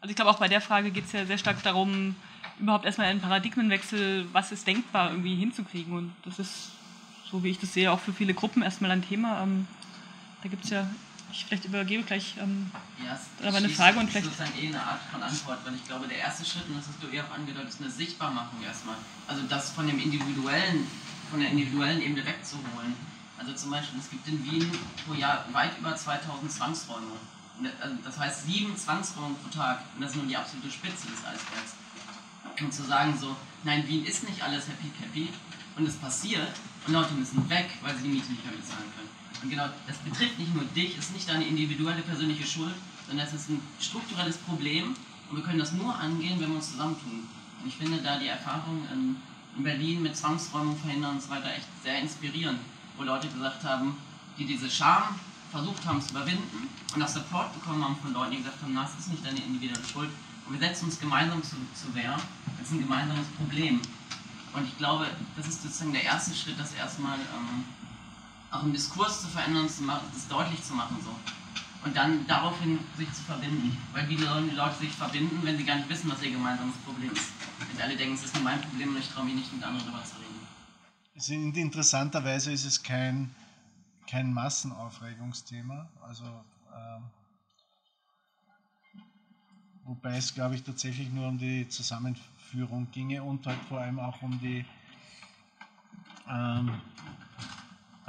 Also ich glaube, auch bei der Frage geht es ja sehr stark darum, überhaupt erstmal einen Paradigmenwechsel, was ist denkbar, irgendwie hinzukriegen. Und das ist, so wie ich das sehe, auch für viele Gruppen erstmal ein Thema. Ähm, da gibt es ja, ich vielleicht übergebe gleich ähm, ja, aber eine Frage und vielleicht. Das ist sozusagen eh eine Art von Antwort, weil ich glaube, der erste Schritt, und das hast du eher auch angedeutet, ist eine Sichtbarmachung erstmal. Also das von dem individuellen von der individuellen Ebene wegzuholen. Also zum Beispiel, es gibt in Wien pro Jahr weit über 2000 Zwangsräume. Also das heißt sieben Zwangsräume pro Tag. Und das ist nur die absolute Spitze des Eisbergs. Und zu sagen so, nein, Wien ist nicht alles happy cappy und es passiert und Leute müssen weg, weil sie die Miete nicht mehr bezahlen können. Und genau, das betrifft nicht nur dich, ist nicht deine individuelle persönliche Schuld, sondern es ist ein strukturelles Problem und wir können das nur angehen, wenn wir uns zusammentun. Und ich finde da die Erfahrung in in Berlin mit Zwangsräumung verhindern und so weiter echt sehr inspirierend, wo Leute gesagt haben, die diese Scham versucht haben zu überwinden und auch Support bekommen haben von Leuten, die gesagt haben, das ist nicht deine individuelle Schuld und wir setzen uns gemeinsam zu, zu Wehr. Das ist ein gemeinsames Problem. Und ich glaube, das ist sozusagen der erste Schritt, das erstmal ähm, auch im Diskurs zu verändern, zu machen, das deutlich zu machen. So. Und dann daraufhin sich zu verbinden. Weil wie sollen die Leute sich verbinden, wenn sie gar nicht wissen, was ihr gemeinsames Problem ist? Wenn alle denken, es ist nur mein Problem und ich traue mich nicht mit anderen darüber zu reden. interessanterweise ist es kein, kein Massenaufregungsthema. Also, ähm, wobei es, glaube ich, tatsächlich nur um die Zusammenführung ginge und halt vor allem auch um die. Ähm,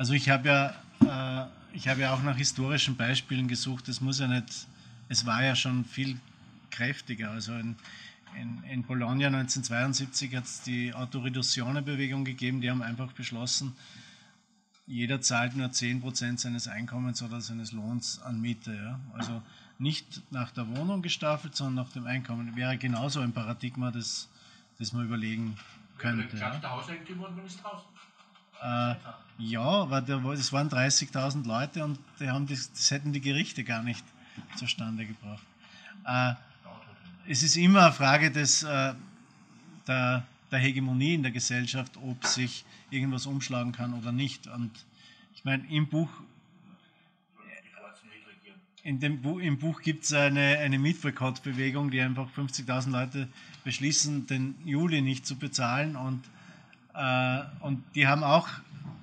also, ich habe ja, äh, ich habe ja auch nach historischen Beispielen gesucht. Es muss ja nicht, es war ja schon viel kräftiger. Also in, in, in Bologna 1972 hat es die Autoreduzione-Bewegung gegeben, die haben einfach beschlossen, jeder zahlt nur 10% seines Einkommens oder seines Lohns an Miete. Ja? Also nicht nach der Wohnung gestaffelt, sondern nach dem Einkommen. Wäre genauso ein Paradigma, das, das man überlegen könnte. Ja, der Hauseigentümer und man ist draußen. Äh, ja, aber es waren 30.000 Leute und die haben das, das hätten die Gerichte gar nicht zustande gebracht. Äh, es ist immer eine Frage des, äh, der, der, Hegemonie in der Gesellschaft, ob sich irgendwas umschlagen kann oder nicht. Und ich meine, im Buch, in dem Bu im Buch gibt es eine, eine Mietboykottbewegung, die einfach 50.000 Leute beschließen, den Juli nicht zu bezahlen. Und, und die haben auch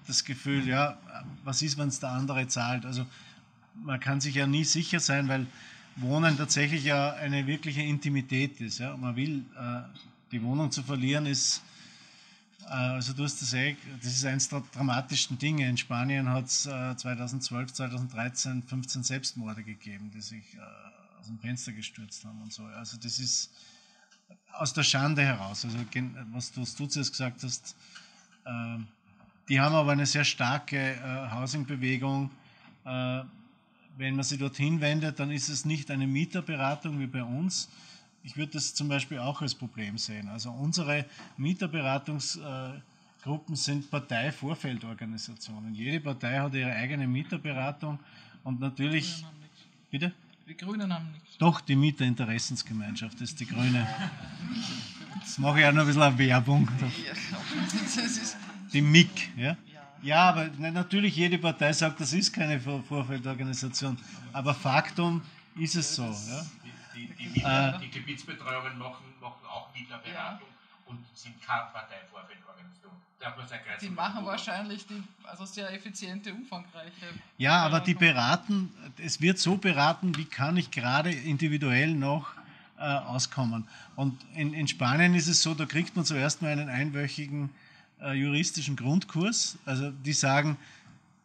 das Gefühl, ja, was ist, wenn es der andere zahlt? Also man kann sich ja nie sicher sein, weil Wohnen tatsächlich ja eine wirkliche Intimität ist. Ja? Man will, äh, die Wohnung zu verlieren ist, äh, also du hast das eh, das ist eines der dramatischsten Dinge. In Spanien hat es äh, 2012, 2013 15 Selbstmorde gegeben, die sich äh, aus dem Fenster gestürzt haben und so. Also das ist aus der Schande heraus. Also was du, was du zuerst gesagt hast, äh, die haben aber eine sehr starke äh, Housing-Bewegung wenn man sich dorthin wendet, dann ist es nicht eine Mieterberatung wie bei uns. Ich würde das zum Beispiel auch als Problem sehen. Also unsere Mieterberatungsgruppen sind Parteivorfeldorganisationen. Jede Partei hat ihre eigene Mieterberatung und natürlich. Bitte? Die Grünen haben nichts. Doch, die Mieterinteressensgemeinschaft ist die Grüne. Jetzt mache ich auch noch ein bisschen Werbung. Die MIG, ja? Ja, aber natürlich jede Partei sagt, das ist keine Vorfeldorganisation. Aber Faktum ist es so. Ja? Die, die, die, äh, die Gebietsbetreuungen machen, machen auch Mieterberatung ja. Und sind keine Parteivorfeldorganisation. Die machen wahrscheinlich die also sehr effiziente, umfangreiche. Ja, aber die beraten, es wird so beraten, wie kann ich gerade individuell noch äh, auskommen. Und in, in, Spanien ist es so, da kriegt man zuerst mal einen einwöchigen äh, juristischen Grundkurs. Also die sagen,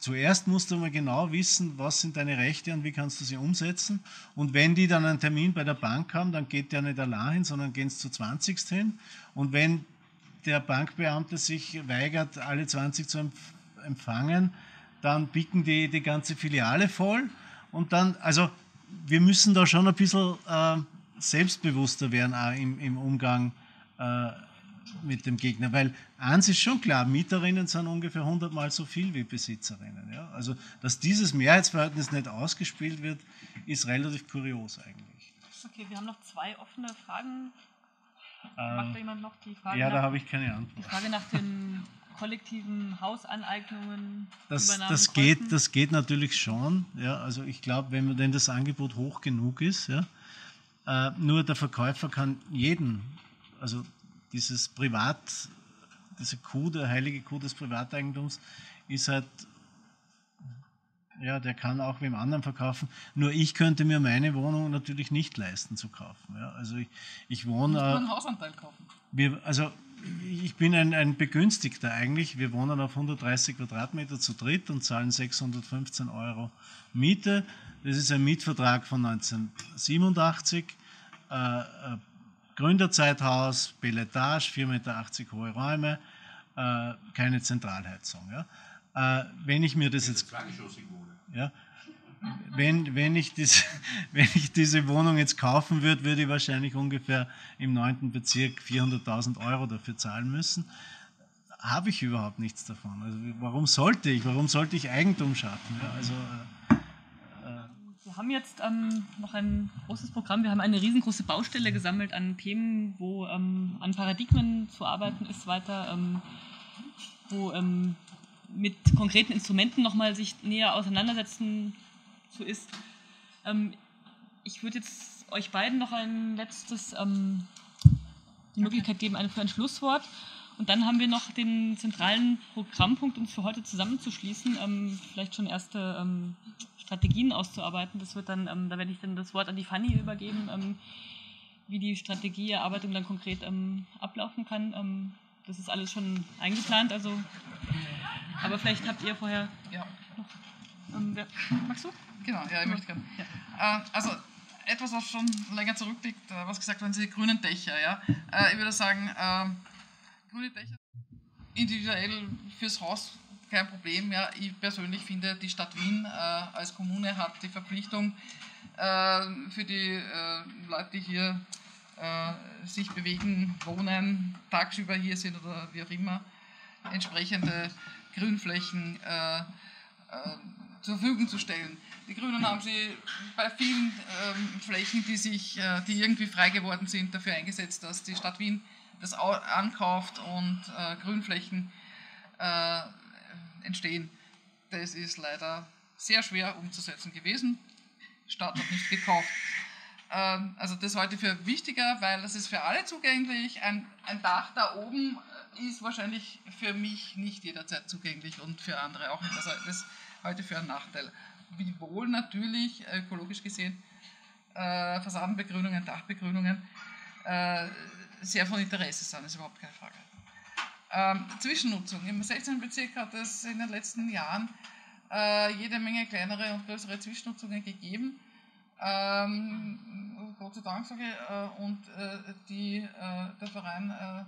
zuerst musst du mal genau wissen, was sind deine Rechte und wie kannst du sie umsetzen. Und wenn die dann einen Termin bei der Bank haben, dann geht der nicht allein hin, sondern gehen zu 20 hin. Und wenn der Bankbeamte sich weigert, alle 20 zu empfangen, dann picken die die ganze Filiale voll. Und dann, also wir müssen da schon ein bisschen äh, selbstbewusster werden im, im Umgang äh, mit dem Gegner, weil eins ist schon klar, Mieterinnen sind ungefähr 100 Mal so viel wie Besitzerinnen. Ja? Also, dass dieses Mehrheitsverhältnis nicht ausgespielt wird, ist relativ kurios eigentlich. Okay, wir haben noch zwei offene Fragen. Ähm, Macht da jemand noch die Frage? Ja, nach, da habe ich keine Antwort. Die Frage nach den kollektiven Hausaneignungen. Das, das, geht, das geht natürlich schon. Ja? Also ich glaube, wenn, wenn das Angebot hoch genug ist, ja, äh, nur der Verkäufer kann jeden, also dieses Privat, diese Kuh, der heilige Kuh des Privateigentums, ist halt, ja, der kann auch wem anderen verkaufen. Nur ich könnte mir meine Wohnung natürlich nicht leisten zu kaufen. Ja, also ich, ich wohne. Nur einen Hausanteil kaufen. Wir, also ich bin ein, ein Begünstigter eigentlich. Wir wohnen auf 130 Quadratmeter zu dritt und zahlen 615 Euro Miete. Das ist ein Mietvertrag von 1987. Äh, äh, Gründerzeithaus, Belletage, 4,80 Meter hohe Räume, äh, keine Zentralheizung. Ja. Äh, wenn ich mir das jetzt. Ja, wenn, wenn, ich diese, wenn ich diese Wohnung jetzt kaufen würde, würde ich wahrscheinlich ungefähr im 9. Bezirk 400.000 Euro dafür zahlen müssen. Habe ich überhaupt nichts davon. Also warum sollte ich? Warum sollte ich Eigentum schaffen? Ja, also, äh, wir haben jetzt ähm, noch ein großes Programm. Wir haben eine riesengroße Baustelle gesammelt an Themen, wo ähm, an Paradigmen zu arbeiten ist, weiter, ähm, wo ähm, mit konkreten Instrumenten nochmal sich näher auseinandersetzen zu ist. Ähm, ich würde jetzt euch beiden noch ein letztes ähm, die Möglichkeit geben für ein Schlusswort. Und dann haben wir noch den zentralen Programmpunkt, uns für heute zusammenzuschließen. vielleicht schon erste Strategien auszuarbeiten. Das wird dann, ähm, da werde ich dann das Wort an die Fanny übergeben, ähm, wie die Strategieerarbeitung dann konkret ähm, ablaufen kann. Ähm, das ist alles schon eingeplant, also aber vielleicht habt ihr vorher ja. noch. Ähm, wer, magst du? Genau, ja, ich möchte gerne. Ja. Äh, also etwas, was schon länger zurückliegt, äh, was gesagt worden, sind die grünen Dächer. Ja? Äh, ich würde sagen, ähm, grüne Dächer individuell fürs Haus kein Problem. Ja, ich persönlich finde, die Stadt Wien äh, als Kommune hat die Verpflichtung äh, für die äh, Leute, die hier äh, sich bewegen, wohnen, tagsüber hier sind oder wie auch immer, entsprechende Grünflächen äh, äh, zur Verfügung zu stellen. Die Grünen haben sie bei vielen ähm, Flächen, die, sich, die irgendwie frei geworden sind, dafür eingesetzt, dass die Stadt Wien das ankauft und Grünflächen entstehen. Das ist leider sehr schwer umzusetzen gewesen. Die Stadt hat nicht gekauft. Ähm, also das halte ich für wichtiger, weil das ist für alle zugänglich. Ein, ein Dach da oben ist wahrscheinlich für mich nicht jederzeit zugänglich und für andere auch nicht. Also das halte ich für einen Nachteil. Wiewohl natürlich ökologisch gesehen äh, Fassadenbegrünungen, Dachbegrünungen äh, sehr von Interesse sind, ist überhaupt keine Frage. Ähm, Zwischennutzung. Im 16. Bezirk hat es in den letzten Jahren äh, jede Menge kleinere und größere Zwischennutzungen gegeben. Ähm, Gott sei Dank sage ich, äh, und äh, die, äh, der Verein, äh,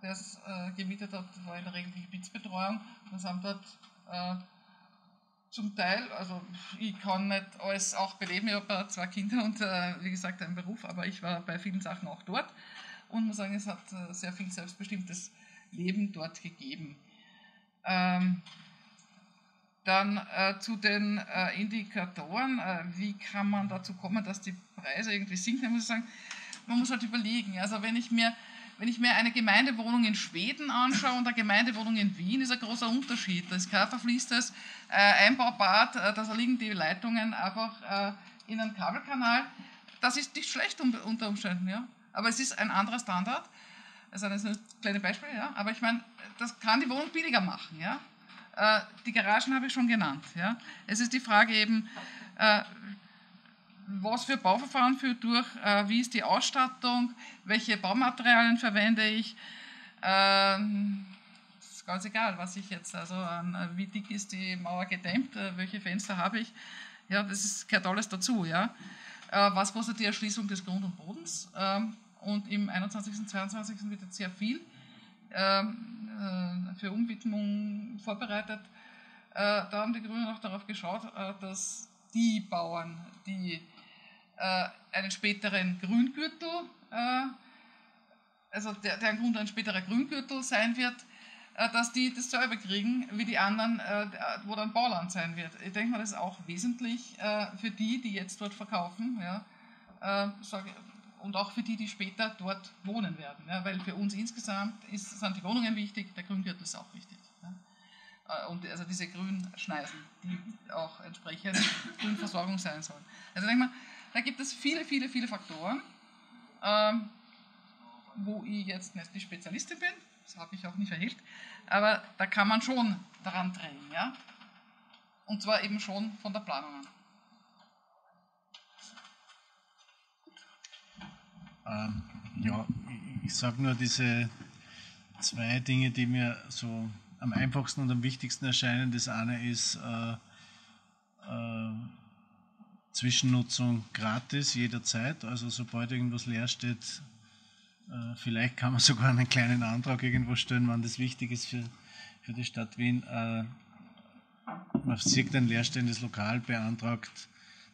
der es äh, gemietet hat, war in der Regel die Gebietsbetreuung. Das haben dort zum Teil, also ich kann nicht alles auch beleben, ich habe zwei Kinder und wie gesagt einen Beruf, aber ich war bei vielen Sachen auch dort und muss sagen, es hat sehr viel selbstbestimmtes Leben dort gegeben. Ähm, dann äh, zu den äh, Indikatoren, äh, wie kann man dazu kommen, dass die Preise irgendwie sinken? Muss ich sagen, man muss halt überlegen. Also wenn ich mir wenn ich mir eine Gemeindewohnung in Schweden anschaue und eine Gemeindewohnung in Wien, ist ein großer Unterschied. Da ist kein verfließtes äh, Einbaubad, äh, da liegen die Leitungen einfach äh, in einem Kabelkanal. Das ist nicht schlecht unter Umständen. Ja? aber es ist ein anderer Standard. Also das ist ein kleines Beispiel, ja. Aber ich meine, das kann die Wohnung billiger machen, ja. Äh, die Garagen habe ich schon genannt, ja. Es ist die Frage eben, äh, was für Bauverfahren führt durch, äh, wie ist die Ausstattung, welche Baumaterialien verwende ich. Ähm, ist ganz egal, was ich jetzt, also wie dick ist die Mauer gedämmt, welche Fenster habe ich. Ja, das ist, gehört alles dazu, ja. Was kostet die Erschließung des Grund und Bodens? Ähm, und im 21. und 22. wird jetzt sehr viel ähm, äh, für Umwidmung vorbereitet. Äh, da haben die Grünen auch darauf geschaut, äh, dass die Bauern, die einen späteren Grüngürtel, also der, deren Grund ein späterer Grüngürtel sein wird, dass die dasselbe kriegen wie die anderen, wo dann Bauland sein wird. Ich denke mal, das ist auch wesentlich für die, die jetzt dort verkaufen. Ja, und auch für die, die später dort wohnen werden. Ja, weil für uns insgesamt ist, sind die Wohnungen wichtig, der Grüngürtel ist auch wichtig. Ja. Äh, und also diese Grünschneisen, die auch entsprechend Grünversorgung sein sollen. Also denke mal, da gibt es viele, viele, viele Faktoren, ähm, wo ich jetzt nicht die Spezialistin bin, das habe ich auch nie verhehlt, aber da kann man schon daran drehen. Ja? Und zwar eben schon von der Planung an. Ähm, ja, ich sage nur diese zwei Dinge, die mir so am einfachsten und am wichtigsten erscheinen. Das eine ist äh, äh, Zwischennutzung gratis jederzeit. Also sobald irgendwas leer steht, äh, vielleicht kann man sogar einen kleinen Antrag irgendwo stellen, wann das wichtig ist für, für die Stadt Wien. Äh, man sieht ein leerstehendes Lokal, beantragt,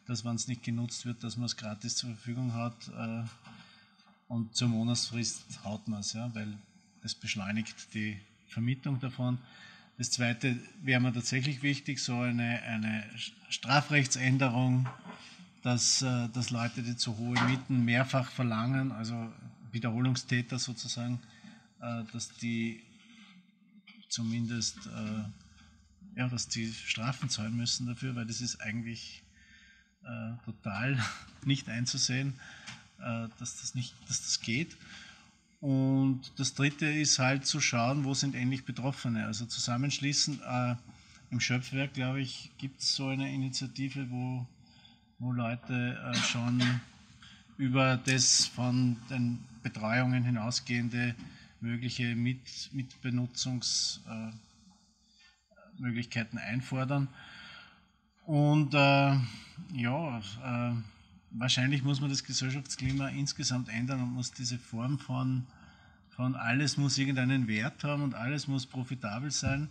dass wenn es nicht genutzt wird, dass man es gratis zur Verfügung hat äh, und zur Monatsfrist haut man es, ja, weil es beschleunigt die Vermietung davon. Das zweite wäre mir tatsächlich wichtig, so eine, eine Strafrechtsänderung, dass, äh, dass Leute, die zu hohe Mieten mehrfach verlangen, also Wiederholungstäter sozusagen, äh, dass die zumindest äh, ja, dass die Strafen zahlen müssen dafür, weil das ist eigentlich total nicht einzusehen. Äh, dass, das nicht, dass das geht. Und das Dritte ist halt zu schauen, wo sind endlich Betroffene. Also zusammenschließen. Äh, Im Schöpfwerk, glaube ich, gibt es so eine Initiative, wo, wo Leute äh, schon über das von den Betreuungen hinausgehende mögliche Mit, Mitbenutzungsmöglichkeiten einfordern. Und äh, ja, äh, wahrscheinlich muss man das Gesellschaftsklima insgesamt ändern und muss diese Form von, von alles muss irgendeinen Wert haben und alles muss profitabel sein,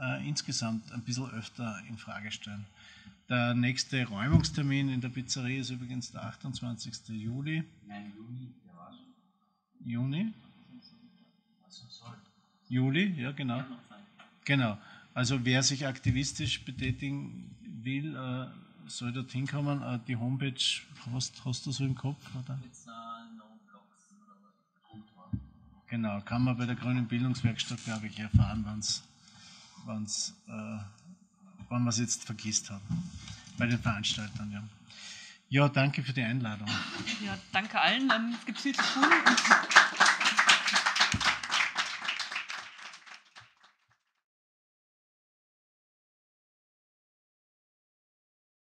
äh, insgesamt ein bisschen öfter in Frage stellen. Der nächste Räumungstermin in der Pizzeria ist übrigens der 28. Juli. Nein, Juni. Juni? Juli, ja genau. Genau. Also wer sich aktivistisch betätigen will, äh, soll dorthin kommen. Äh, die Homepage hast, hast du so im Kopf? Oder? Genau, kann man bei der Grünen Bildungswerkstatt, glaube ich, erfahren, wann's, wann's, äh, wann man es jetzt vergisst hat. Bei den Veranstaltern, ja. Ja, danke für die Einladung. Ja, danke allen. Es gibt viel zu tun.